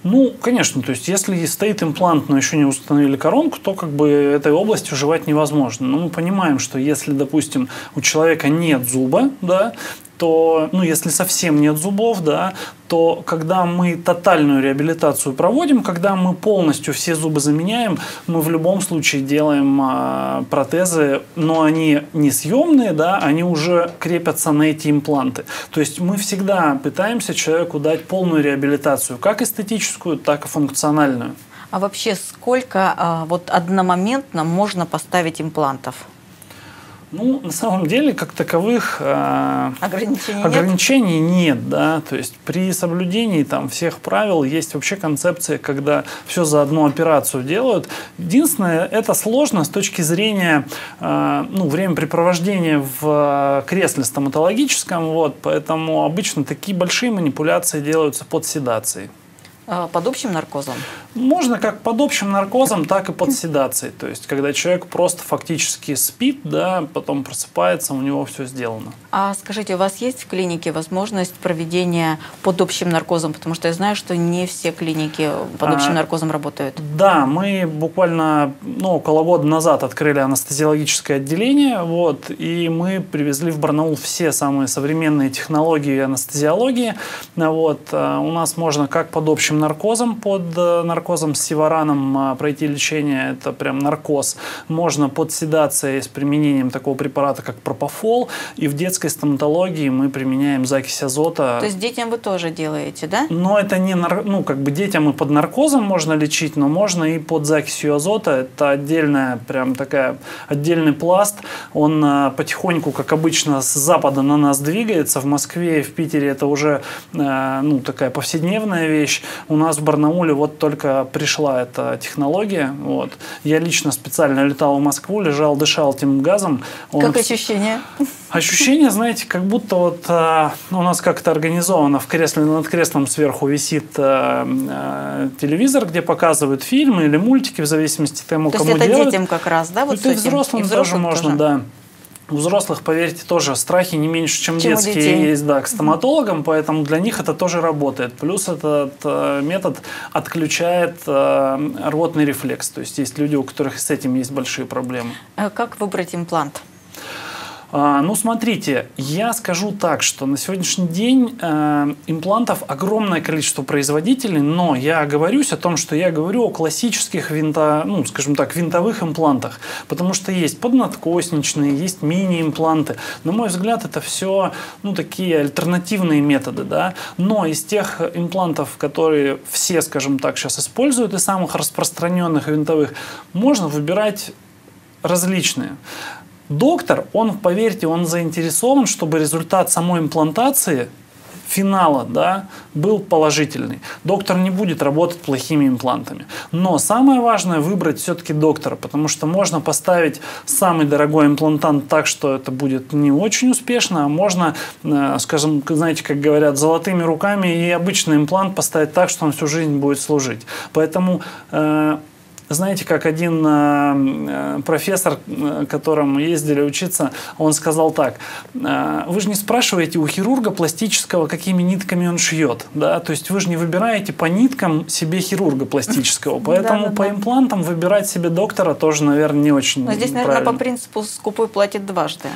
Ну, конечно, то есть если стоит имплант, но еще не установили коронку, то как бы этой областью жевать невозможно. Но мы понимаем, что если, допустим, у человека нет зуба, да, то, ну, если совсем нет зубов, да, то когда мы тотальную реабилитацию проводим, когда мы полностью все зубы заменяем, мы в любом случае делаем а, протезы, но они не съемные, да, они уже крепятся на эти импланты. То есть мы всегда пытаемся человеку дать полную реабилитацию, как эстетическую, так и функциональную. А вообще сколько а, вот одномоментно можно поставить имплантов? Ну, на самом деле, как таковых э, ограничений, ограничений нет. нет, да. То есть при соблюдении там всех правил есть вообще концепция, когда все за одну операцию делают. Единственное, это сложно с точки зрения э, ну, времяпрепровождения в кресле стоматологическом, вот, поэтому обычно такие большие манипуляции делаются под седацией. А, под общим наркозом? Можно как под общим наркозом, так и под седацией. То есть, когда человек просто фактически спит, да, потом просыпается, у него все сделано. А скажите, у вас есть в клинике возможность проведения под общим наркозом? Потому что я знаю, что не все клиники под общим а, наркозом работают. Да, мы буквально ну, около года назад открыли анестезиологическое отделение, вот, и мы привезли в Барнаул все самые современные технологии анестезиологии. Вот, а, у нас можно как под общим наркозом, под э, наркозом с сивараном а, пройти лечение, это прям наркоз. Можно под седацией с применением такого препарата, как пропофол. И в детской стоматологии мы применяем закись азота. То есть детям вы тоже делаете, да? Но это не, ну, как бы детям и под наркозом можно лечить, но можно и под закисью азота. Это отдельная, прям такая, отдельный пласт. Он а, потихоньку, как обычно, с запада на нас двигается. В Москве и в Питере это уже, а, ну, такая повседневная вещь. У нас в Барнауле вот только пришла эта технология. Вот. Я лично специально летал в Москву, лежал, дышал этим газом. Он... Как ощущение? Ощущение, знаете, как будто вот а, у нас как-то организовано в кресле, над креслом сверху висит а, а, телевизор, где показывают фильмы или мультики, в зависимости от того, То кому есть это делают. детям как раз, да? Вот и взрослым, и взрослым тоже можно, да. У взрослых, поверьте, тоже страхи не меньше, чем, чем детские есть, да, к стоматологам, поэтому для них это тоже работает. Плюс этот э, метод отключает э, рвотный рефлекс. То есть есть люди, у которых с этим есть большие проблемы. А как выбрать имплант? А, ну, смотрите, я скажу так, что на сегодняшний день э, имплантов огромное количество производителей, но я оговорюсь о том, что я говорю о классических винта, ну, скажем так, винтовых имплантах, потому что есть поднадкосничные, есть мини-импланты. На мой взгляд, это все, ну, такие альтернативные методы, да, но из тех имплантов, которые все, скажем так, сейчас используют, и самых распространенных винтовых, можно выбирать различные. Доктор, он, поверьте, он заинтересован, чтобы результат самой имплантации финала да, был положительный. Доктор не будет работать плохими имплантами. Но самое важное выбрать все-таки доктора, потому что можно поставить самый дорогой имплантант так, что это будет не очень успешно, а можно, э, скажем, знаете, как говорят, золотыми руками и обычный имплант поставить так, что он всю жизнь будет служить. Поэтому э, знаете, как один э, профессор, к которому ездили учиться, он сказал так, э, вы же не спрашиваете у хирурга пластического, какими нитками он шьет, да, то есть вы же не выбираете по ниткам себе хирурга пластического, <laughs> поэтому по имплантам выбирать себе доктора тоже, наверное, не очень Но здесь, наверное, по принципу скупой платит дважды.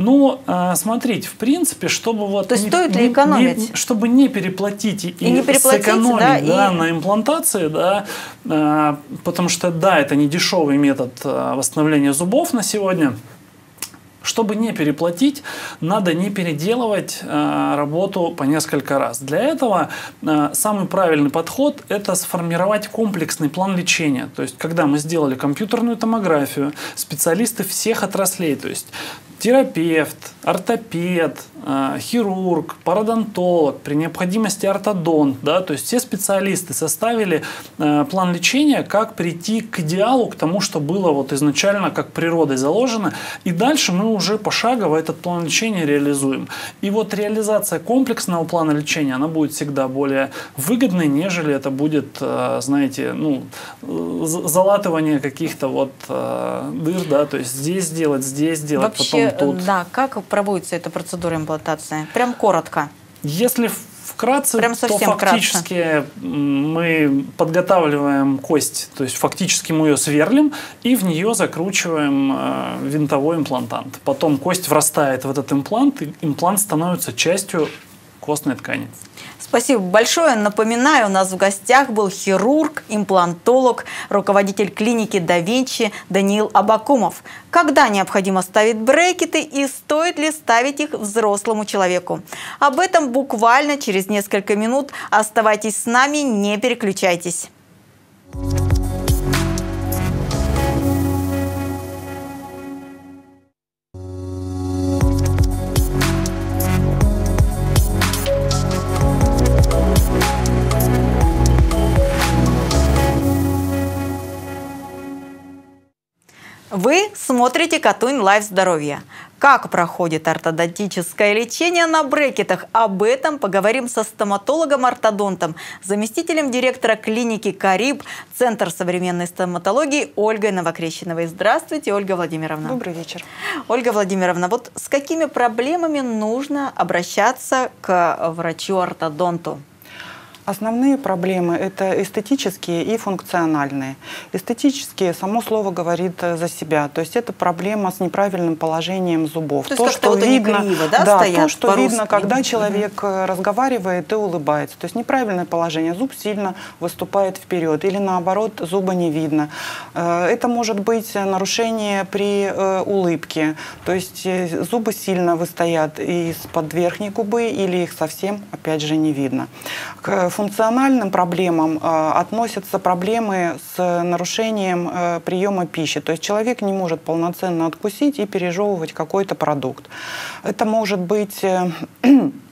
Ну, а, смотрите, в принципе, чтобы вот... То есть не, стоит ли экономить? Не, чтобы не переплатить и, и не переплатить, сэкономить да, да, и... на имплантации, да, а, потому что, да, это не дешевый метод а, восстановления зубов на сегодня, чтобы не переплатить, надо не переделывать э, работу по несколько раз. Для этого э, самый правильный подход – это сформировать комплексный план лечения. То есть, когда мы сделали компьютерную томографию, специалисты всех отраслей, то есть терапевт, ортопед, э, хирург, пародонтолог, при необходимости ортодонт, да, то есть все специалисты составили э, план лечения, как прийти к идеалу, к тому, что было вот изначально как природой заложено, и дальше мы уже пошагово этот план лечения реализуем. И вот реализация комплексного плана лечения, она будет всегда более выгодной, нежели это будет, э, знаете, ну, залатывание каких-то вот дыр, да, то есть здесь сделать, здесь сделать, Вообще, тут. Да, как проводится эта процедура имплантации? Прям коротко. Если вкратце, Прям то фактически кратко. мы подготавливаем кость, то есть фактически мы ее сверлим и в нее закручиваем э, винтовой имплантант. Потом кость врастает в этот имплант, и имплант становится частью костной ткани. Спасибо большое. Напоминаю, у нас в гостях был хирург, имплантолог, руководитель клиники да Винчи Даниил Абакумов. Когда необходимо ставить брекеты и стоит ли ставить их взрослому человеку? Об этом буквально через несколько минут. Оставайтесь с нами, не переключайтесь. Вы смотрите Катунь LIVE Здоровье. Как проходит ортодонтическое лечение на брекетах? Об этом поговорим со стоматологом-ортодонтом, заместителем директора клиники «Кариб», Центр современной стоматологии Ольгой Новокрещеновой. Здравствуйте, Ольга Владимировна. Добрый вечер. Ольга Владимировна, вот с какими проблемами нужно обращаться к врачу-ортодонту? Основные проблемы – это эстетические и функциональные. Эстетические, само слово говорит э, за себя. То есть это проблема с неправильным положением зубов. То, то что вот видно, криво, да, да стоят, то, что видно, когда человек угу. разговаривает и улыбается. То есть неправильное положение. Зуб сильно выступает вперед или наоборот зуба не видно. Э, это может быть нарушение при улыбке. То есть зубы сильно выстоят из-под верхней губы или их совсем, опять же, не видно функциональным проблемам э, относятся проблемы с нарушением э, приема пищи. То есть человек не может полноценно откусить и пережевывать какой-то продукт. Это может быть Э, <clears throat>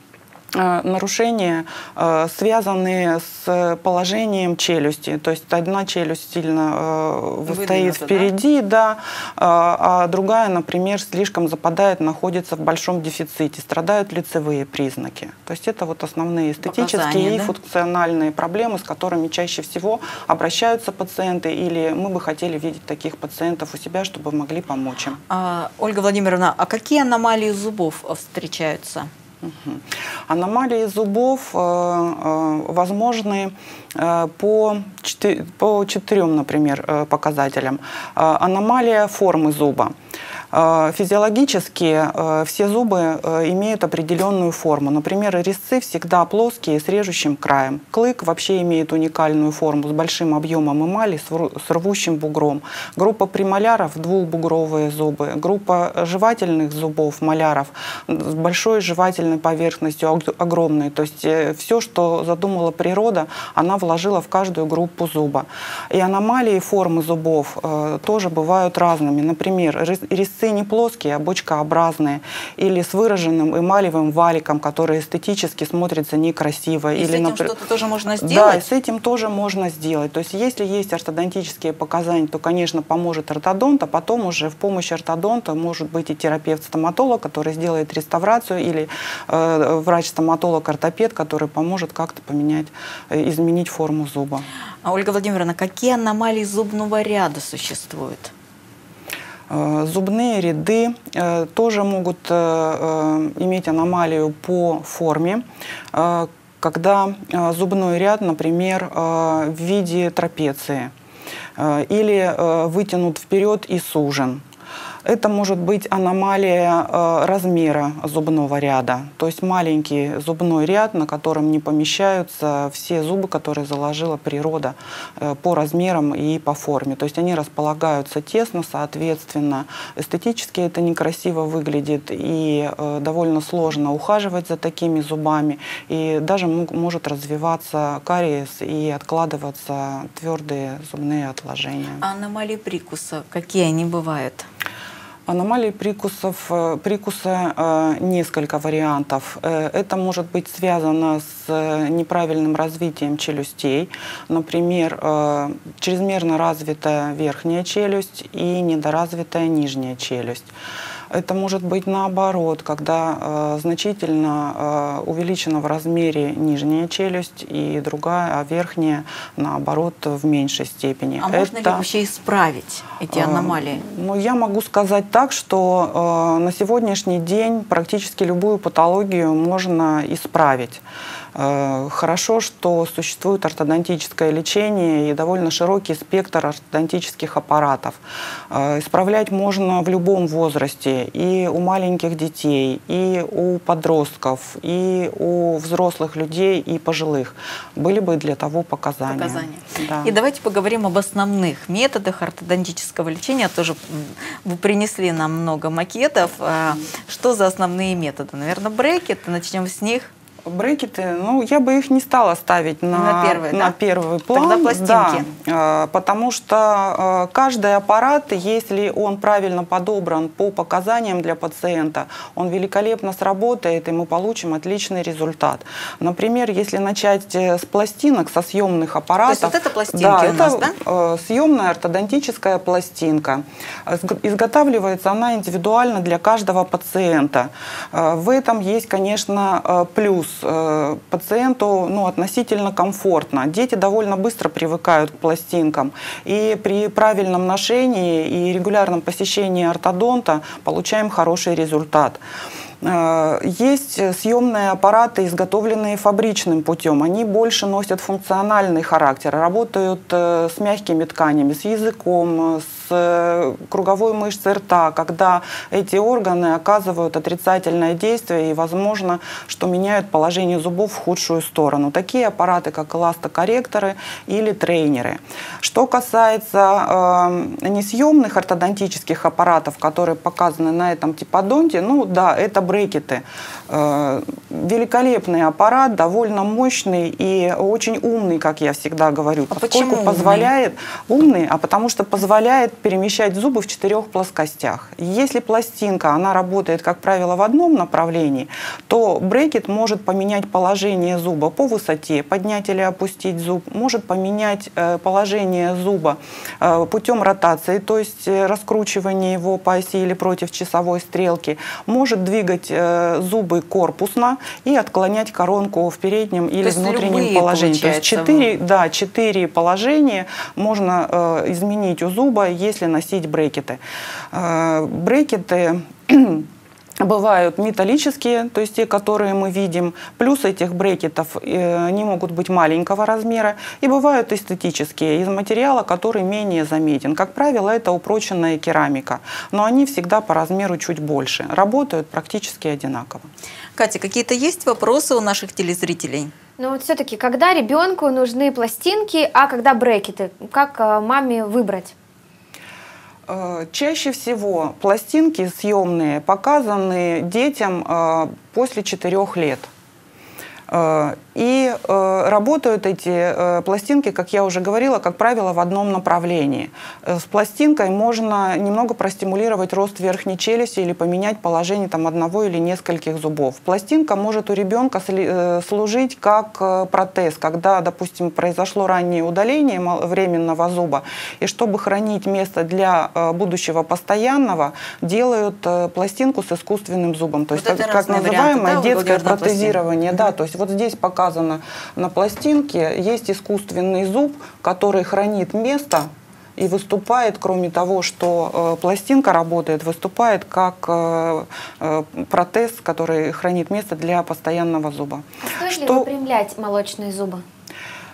нарушения, э, связанные с положением челюсти. То есть одна челюсть сильно э, стоит впереди, да, а другая, например, слишком западает, находится в большом дефиците. Страдают лицевые признаки. То есть это вот основные эстетические Показания, и да? функциональные проблемы, с которыми чаще всего обращаются пациенты, или мы бы хотели видеть таких пациентов у себя, чтобы могли помочь им. А, Ольга Владимировна, а какие аномалии зубов встречаются? Аномалии зубов э, э, возможны э, по, по четырем, например, показателям. Аномалия формы зуба. Э, физиологически э, все зубы э, имеют определенную форму. Например, резцы всегда плоские с режущим краем. Клык вообще имеет уникальную форму с большим объемом эмали, с рвущим бугром. Группа премоляров – двухбугровые зубы. Группа жевательных зубов, маляров, с большой жевательной поверхностью, огромной. То есть все, что задумала природа, она вложила в каждую группу зуба. И аномалии формы зубов тоже бывают разными. Например, резцы не плоские, а бочкообразные, или с выраженным эмалевым валиком, который эстетически смотрится некрасиво. И или, с этим например... что-то тоже можно сделать? Да, и с этим тоже можно сделать. То есть если есть ортодонтические показания, то, конечно, поможет ортодонт, а потом уже в помощь ортодонта может быть и терапевт-стоматолог, который сделает реставрацию, или э, врач-стоматолог-ортопед, который поможет как-то поменять, э, изменить форму зуба. А Ольга Владимировна, какие аномалии зубного ряда существуют? Э, зубные ряды э, тоже могут э, иметь аномалию по форме, когда зубной ряд, например, в виде трапеции или вытянут вперед и сужен. Это может быть аномалия э, размера зубного ряда, то есть маленький зубной ряд, на котором не помещаются все зубы, которые заложила природа э, по размерам и по форме. То есть они располагаются тесно, соответственно, эстетически это некрасиво выглядит и э, довольно сложно ухаживать за такими зубами, и даже может развиваться кариес и откладываться твердые зубные отложения. А аномалии прикуса, какие они бывают? Аномалии прикусов, э, прикуса э, несколько вариантов. Э, это может быть связано с неправильным развитием челюстей. Например, чрезмерно развитая верхняя челюсть и недоразвитая нижняя челюсть. Это может быть наоборот, когда э, значительно э, увеличена в размере нижняя челюсть и другая, а верхняя, наоборот, в меньшей степени. А Это, можно ли вообще исправить эти аномалии? Э, ну, я могу сказать так, что э, на сегодняшний день практически любую патологию можно исправить. Э, хорошо, что существует ортодонтическое лечение и довольно широкий спектр ортодонтических аппаратов. Э, исправлять можно в любом возрасте, и у маленьких детей, и у подростков, и у взрослых людей, и пожилых. Были бы для того показания. показания. Да. И давайте поговорим об основных методах ортодонтического лечения. Тоже вы принесли нам много макетов. Э, что за основные методы? Наверное, брекеты. Начнем с них. Брекеты, ну, я бы их не стала ставить на, на, первый, на да? первый план. Тогда пластинки. Да, потому что каждый аппарат, если он правильно подобран по показаниям для пациента, он великолепно сработает, и мы получим отличный результат. Например, если начать э, с пластинок, со съемных аппаратов. То есть вот это пластинки да, у нас, это да? Э, съемная ортодонтическая пластинка. Изготавливается она индивидуально для каждого пациента. Э, в этом есть, конечно, плюс э, пациенту ну, относительно комфортно. Дети довольно быстро привыкают к пластинкам. И при правильном ношении и регулярном посещении ортодонта получаем хороший результат. Э, есть съемные аппараты, изготовленные фабричным путем. Они больше носят функциональный характер, работают э, с мягкими тканями, с языком, с Э, круговой мышцы рта, когда эти органы оказывают отрицательное действие и, возможно, что меняют положение зубов в худшую сторону. Такие аппараты, как эластокорректоры или трейнеры. Что касается э, несъемных ортодонтических аппаратов, которые показаны на этом типодонте, ну да, это брекеты. Э, великолепный аппарат, довольно мощный и очень умный, как я всегда говорю, а поскольку позволяет умный, а потому что позволяет перемещать зубы в четырех плоскостях. Если пластинка, она работает, как правило, в одном направлении, то брекет может поменять положение зуба по высоте, поднять или опустить зуб, может поменять э, положение зуба э, путем ротации, то есть э, раскручивания его по оси или против часовой стрелки, может двигать зубы корпусно и отклонять коронку в переднем или внутреннем положении. То есть четыре, да, четыре положения можно изменить у зуба, если носить брекеты. Э, брекеты <clears throat> Бывают металлические, то есть те, которые мы видим. Плюс этих брекетов, э, они могут быть маленького размера. И бывают эстетические, из материала, который менее заметен. Как правило, это упроченная керамика. Но они всегда по размеру чуть больше. Работают практически одинаково. Катя, какие-то есть вопросы у наших телезрителей? Но вот все-таки, когда ребенку нужны пластинки, а когда брекеты? Как э, маме выбрать? Э, чаще всего пластинки съемные показаны детям э, после 4 лет. Э, и э, работают эти э, пластинки, как я уже говорила, как правило, в одном направлении. С пластинкой можно немного простимулировать рост верхней челюсти или поменять положение там, одного или нескольких зубов. Пластинка может у ребенка служить как протез, когда, допустим, произошло раннее удаление временного зуба, и чтобы хранить место для будущего постоянного, делают пластинку с искусственным зубом. То вот есть как, как называемое да, детское протезирование. Да, то есть вот здесь показано на пластинке, есть искусственный зуб, который хранит место и выступает, кроме того, что э, пластинка работает, выступает как э, э, протез, который хранит место для постоянного зуба. А стоит что... ли выпрямлять молочные зубы?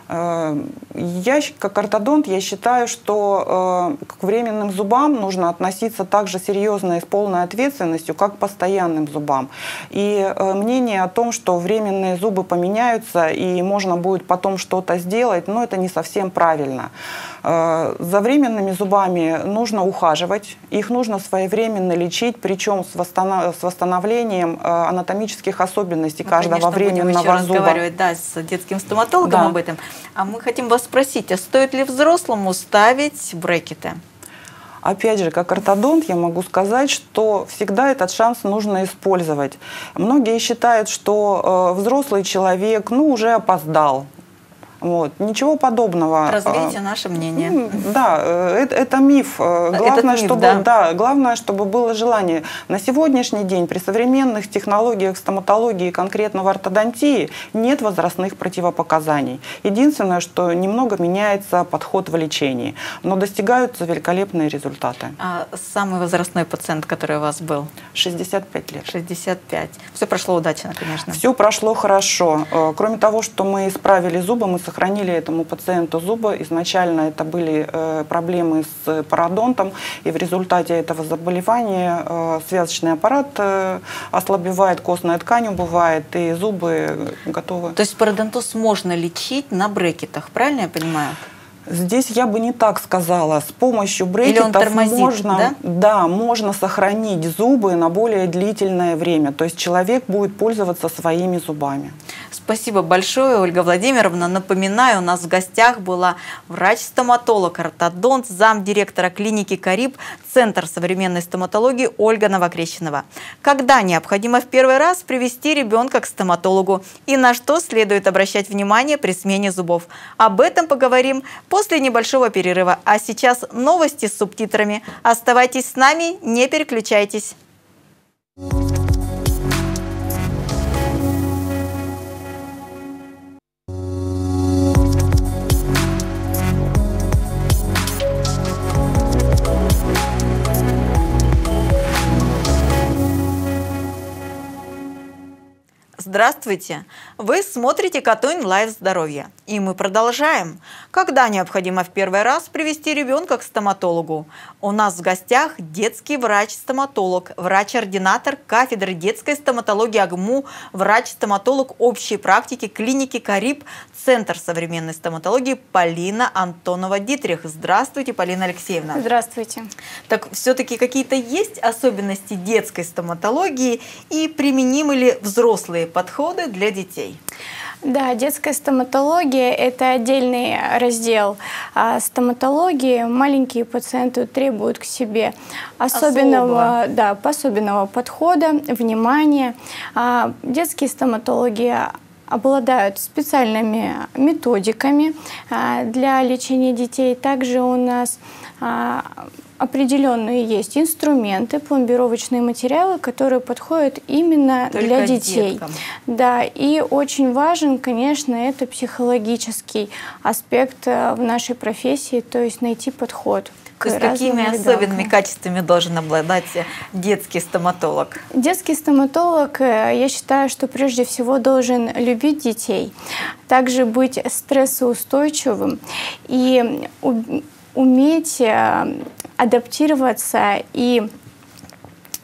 Э, я, как ортодонт, я считаю, что э, к временным зубам нужно относиться так же серьезно и с полной ответственностью, как к постоянным зубам. И э, мнение о том, что временные зубы поменяются и можно будет потом что-то сделать, ну, это не совсем правильно. За временными зубами нужно ухаживать, их нужно своевременно лечить, причем с, восстанов... с восстановлением анатомических особенностей ну, каждого конечно, временного будем еще зуба. разговаривать да, с детским стоматологом да. об этом. А мы хотим вас спросить, а стоит ли взрослому ставить брекеты? Опять же, как ортодонт я могу сказать, что всегда этот шанс нужно использовать. Многие считают, что э, взрослый человек ну, уже опоздал, вот. Ничего подобного. Развейте наше мнение. Да, э, это, это миф. Э, главное, миф, чтобы, да. Да, главное, чтобы было желание. На сегодняшний день при современных технологиях стоматологии, конкретно в ортодонтии, нет возрастных противопоказаний. Единственное, что немного меняется подход в лечении, но достигаются великолепные результаты. А самый возрастной пациент, который у вас был? 65 лет. 65. Все прошло удачно, конечно. Все прошло хорошо. Э, кроме того, что мы исправили зубы, мы сохранили этому пациенту зубы. Изначально это были э, проблемы с пародонтом, и в результате этого заболевания э, связочный аппарат э, ослабевает, костная ткань убывает, и зубы готовы. То есть пародонтоз можно лечить на брекетах, правильно я понимаю? Здесь я бы не так сказала. С помощью брекетов тормозит, можно, да? да, можно сохранить зубы на более длительное время. То есть человек будет пользоваться своими зубами. Спасибо большое, Ольга Владимировна. Напоминаю, у нас в гостях была врач-стоматолог, ортодонт, замдиректора клиники «Кариб», Центр современной стоматологии Ольга Новокрещенова. Когда необходимо в первый раз привести ребенка к стоматологу и на что следует обращать внимание при смене зубов. Об этом поговорим после небольшого перерыва. А сейчас новости с субтитрами. Оставайтесь с нами, не переключайтесь. Здравствуйте! Вы смотрите Катунь Лайв Здоровье. И мы продолжаем. Когда необходимо в первый раз привести ребенка к стоматологу? У нас в гостях детский врач-стоматолог, врач-ординатор кафедры детской стоматологии АГМУ, врач-стоматолог общей практики клиники Кариб, Центр современной стоматологии Полина Антонова-Дитрих. Здравствуйте, Полина Алексеевна. Здравствуйте. Так все-таки какие-то есть особенности детской стоматологии и применимы ли взрослые подходы для детей? Да, детская стоматология – это отдельный раздел а стоматологии. Маленькие пациенты требуют к себе особенного, Особо. да, особенного подхода, внимания. А детские стоматологи обладают специальными методиками а, для лечения детей. Также у нас а, определенные есть инструменты, пломбировочные материалы, которые подходят именно Только для детей. Деткам. Да, и очень важен, конечно, это психологический аспект э, в нашей профессии, то есть найти подход. То есть какими особенными качествами должен обладать детский стоматолог? Детский стоматолог, э, я считаю, что прежде всего должен любить детей, также быть стрессоустойчивым и уметь э, адаптироваться и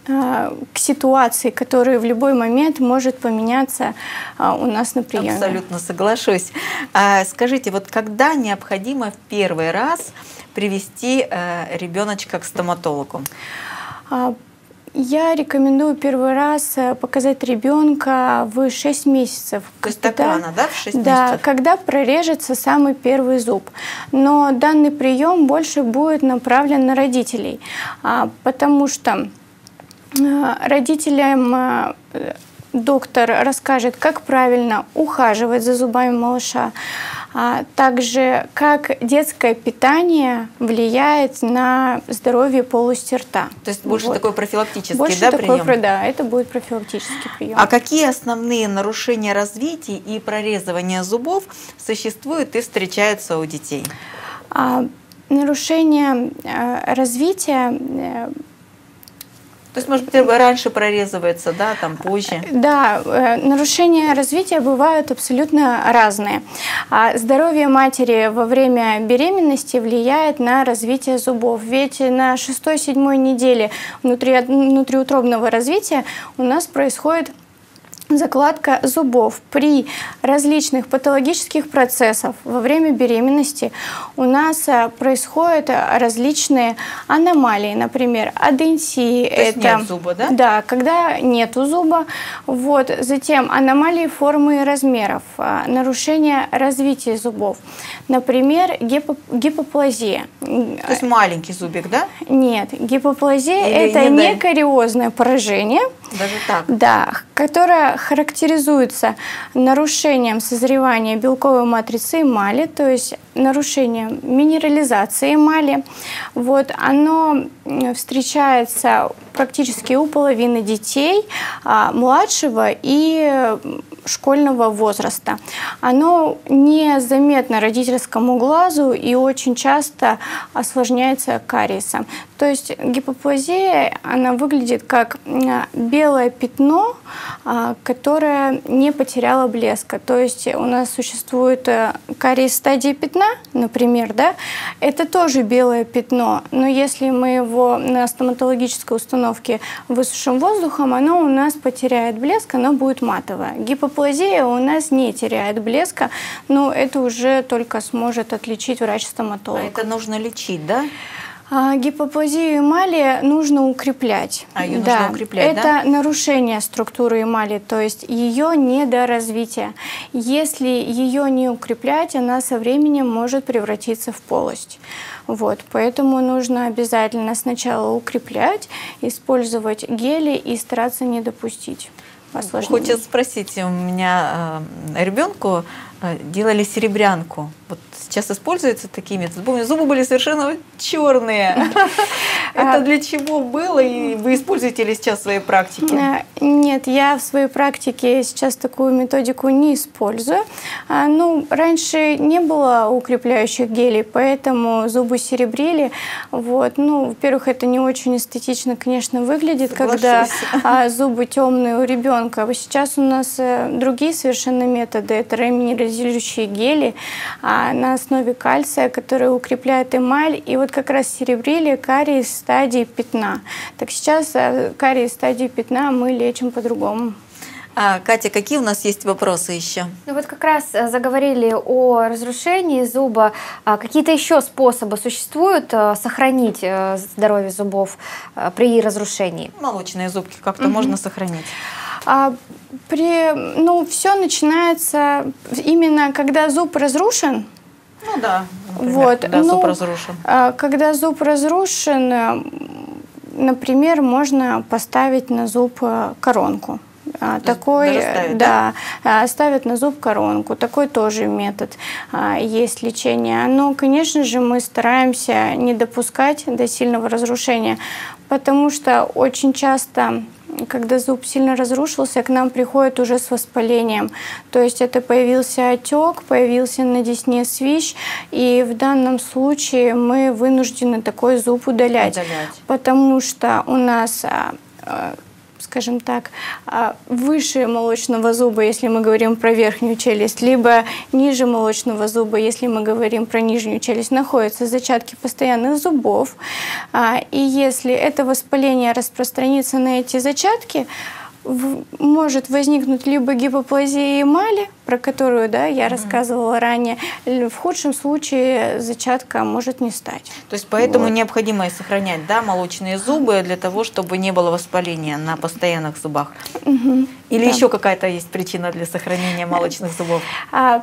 э, к ситуации, которая в любой момент может поменяться у нас на приеме. Абсолютно соглашусь. А, скажите, вот когда необходимо в первый раз привести э, ребеночка к стоматологу? Я рекомендую первый раз э, показать ребенка в 6 месяцев. Так рано, да, в 6 да, месяцев? когда прорежется самый первый зуб. Но данный прием больше будет направлен на родителей, а, потому что э, родителям э, доктор расскажет, как правильно ухаживать за зубами малыша, а также как детское питание влияет на здоровье полости рта. То есть больше вот. такой профилактический больше да, такой, прием? Да, это будет профилактический прием. А какие основные нарушения развития и прорезывания зубов существуют и встречаются у детей? А, нарушение э, развития э, то есть, может быть, раньше прорезывается, да, там позже? Да, э, нарушения развития бывают абсолютно разные. А здоровье матери во время беременности влияет на развитие зубов. Ведь на 6-7 неделе внутри, внутриутробного развития у нас происходит закладка зубов при различных патологических процессах во время беременности у нас э, происходят различные аномалии, например, аденсии. То это нет зуба, да? Да, когда нету зуба. Вот. Затем аномалии формы и размеров, э, нарушение развития зубов. Например, гипо гипоплазия. То есть маленький зубик, да? Нет, гипоплазия это не кариозное поражение. Даже так? Да, которое характеризуется нарушением созревания белковой матрицы эмали, то есть нарушением минерализации эмали. Вот, оно встречается практически у половины детей а, младшего и школьного возраста. Оно незаметно родительскому глазу и очень часто осложняется кариесом. То есть гипоплазия, она выглядит как белое пятно, а, которое не потеряло блеска. То есть у нас существует э, кариес стадии пятна, например, да, это тоже белое пятно, но если мы его на стоматологической установке высушим воздухом, оно у нас потеряет блеск, оно будет матовое. Гипоплазия у нас не теряет блеска, но это уже только сможет отличить врач-стоматолог. А это нужно лечить, да? А, гипоплазию эмали нужно укреплять. А ее да. нужно укреплять, Это да? нарушение структуры эмали, то есть ее недоразвитие. Если ее не укреплять, она со временем может превратиться в полость. Вот, поэтому нужно обязательно сначала укреплять, использовать гели и стараться не допустить осложнений. Хочется спросить, у меня э, ребенку э, делали серебрянку. Вот сейчас используются такие методы. Помню, зубы были совершенно черные. <laughs> Это а для чего было? И вы используете ли сейчас в своей практике? Э, нет, я в своей практике сейчас такую методику не использую. А, ну, раньше не было укрепляющих гелей, поэтому зубы серебрили. Вот. Ну, во-первых, это не очень эстетично, конечно, выглядит, когда а, зубы темные у ребенка. Сейчас у нас э, другие совершенно методы. Это реминерализирующие гели а, на основе кальция, которые укрепляют эмаль. И вот как раз серебрили кариес стадии пятна. Так сейчас э, кариес стадии пятна мы лечим по-другому. А, Катя, какие у нас есть вопросы еще? Ну вот как раз э, заговорили о разрушении зуба. А какие-то еще способы существуют э, сохранить здоровье зубов при разрушении? Молочные зубки как-то угу. можно сохранить? А, при, ну, все начинается именно когда зуб разрушен, ну да, например, вот. когда ну, зуб разрушен. А, когда зуб разрушен, э, например, можно поставить на зуб э, коронку. А, такой, да, да, ставят на зуб коронку. Такой тоже метод а, есть лечения. Но, конечно же, мы стараемся не допускать до сильного разрушения, потому что очень часто когда зуб сильно разрушился, к нам приходит уже с воспалением. То есть это появился отек, появился на десне свищ, и в данном случае мы вынуждены такой зуб удалять, удалять. потому что у нас а, скажем так, а, выше молочного зуба, если мы говорим про верхнюю челюсть, либо ниже молочного зуба, если мы говорим про нижнюю челюсть, находятся зачатки постоянных зубов. А, и если это воспаление распространится на эти зачатки, может возникнуть либо гипоплазия эмали, про которую да, я mm-hmm. рассказывала ранее, в худшем случае зачатка может не стать. То есть поэтому вот. необходимо сохранять да, молочные зубы для того, чтобы не было воспаления на постоянных зубах. Mm-hmm. Или да. еще какая-то есть причина для сохранения молочных зубов? <laughs> А,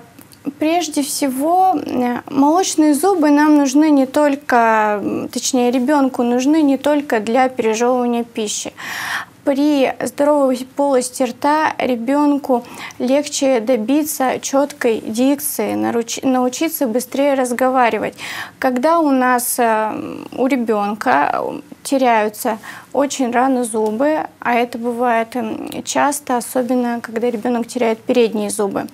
Прежде всего, э, молочные зубы нам нужны не только, точнее, ребенку нужны не только для пережевывания пищи при здоровой полости рта ребенку легче добиться четкой дикции, научиться быстрее разговаривать. Когда у нас э, у ребенка теряются очень рано зубы, а это бывает эм, часто, особенно когда ребенок теряет передние зубы,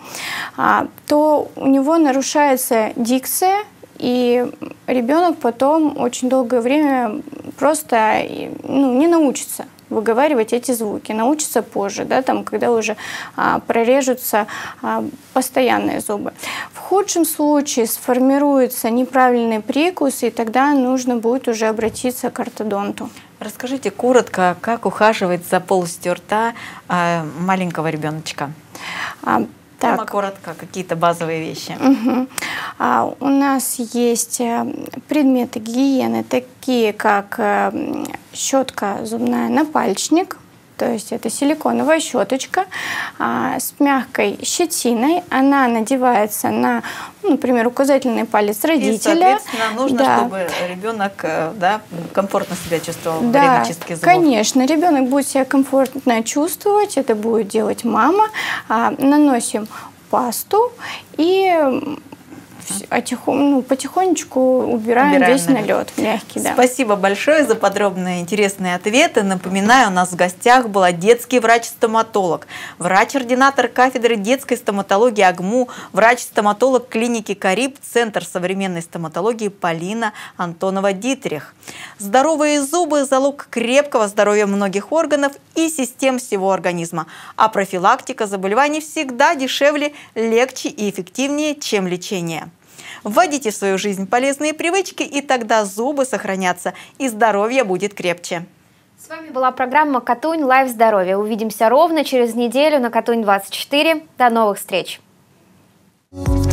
а, то у него нарушается дикция, и ребенок потом очень долгое время просто ну, не научится выговаривать эти звуки, научится позже, да, там, когда уже а, прорежутся а, постоянные зубы. В худшем случае сформируется неправильный прикус, и тогда нужно будет уже обратиться к ортодонту. Расскажите коротко, как ухаживать за полостью рта а, маленького ребеночка? Так. Прямо коротко, какие-то базовые вещи. Угу. А, у нас есть э, предметы гигиены, такие как э, щетка зубная на пальчник, то есть это силиконовая щеточка а, с мягкой щетиной. Она надевается на, ну, например, указательный палец родителя. И, соответственно, нужно, да. чтобы ребенок э, да, комфортно себя чувствовал да, во время чистки зубов. Конечно, ребенок будет себя комфортно чувствовать, это будет делать мама. А, наносим пасту и а тихо, ну, потихонечку убираем, убираем весь налет, мягкий. Да. Спасибо большое за подробные интересные ответы. Напоминаю, у нас в гостях была детский врач-стоматолог, врач-ординатор кафедры детской стоматологии АГМУ, врач-стоматолог клиники Кариб, Центр современной стоматологии Полина Антонова-Дитрих. Здоровые зубы – залог крепкого здоровья многих органов и систем всего организма. А профилактика заболеваний всегда дешевле, легче и эффективнее, чем лечение. Вводите в свою жизнь полезные привычки, и тогда зубы сохранятся, и здоровье будет крепче. С вами была программа «Катунь LIVE. Здоровье». Увидимся ровно через неделю на «Катунь 24». До новых встреч! Thank you.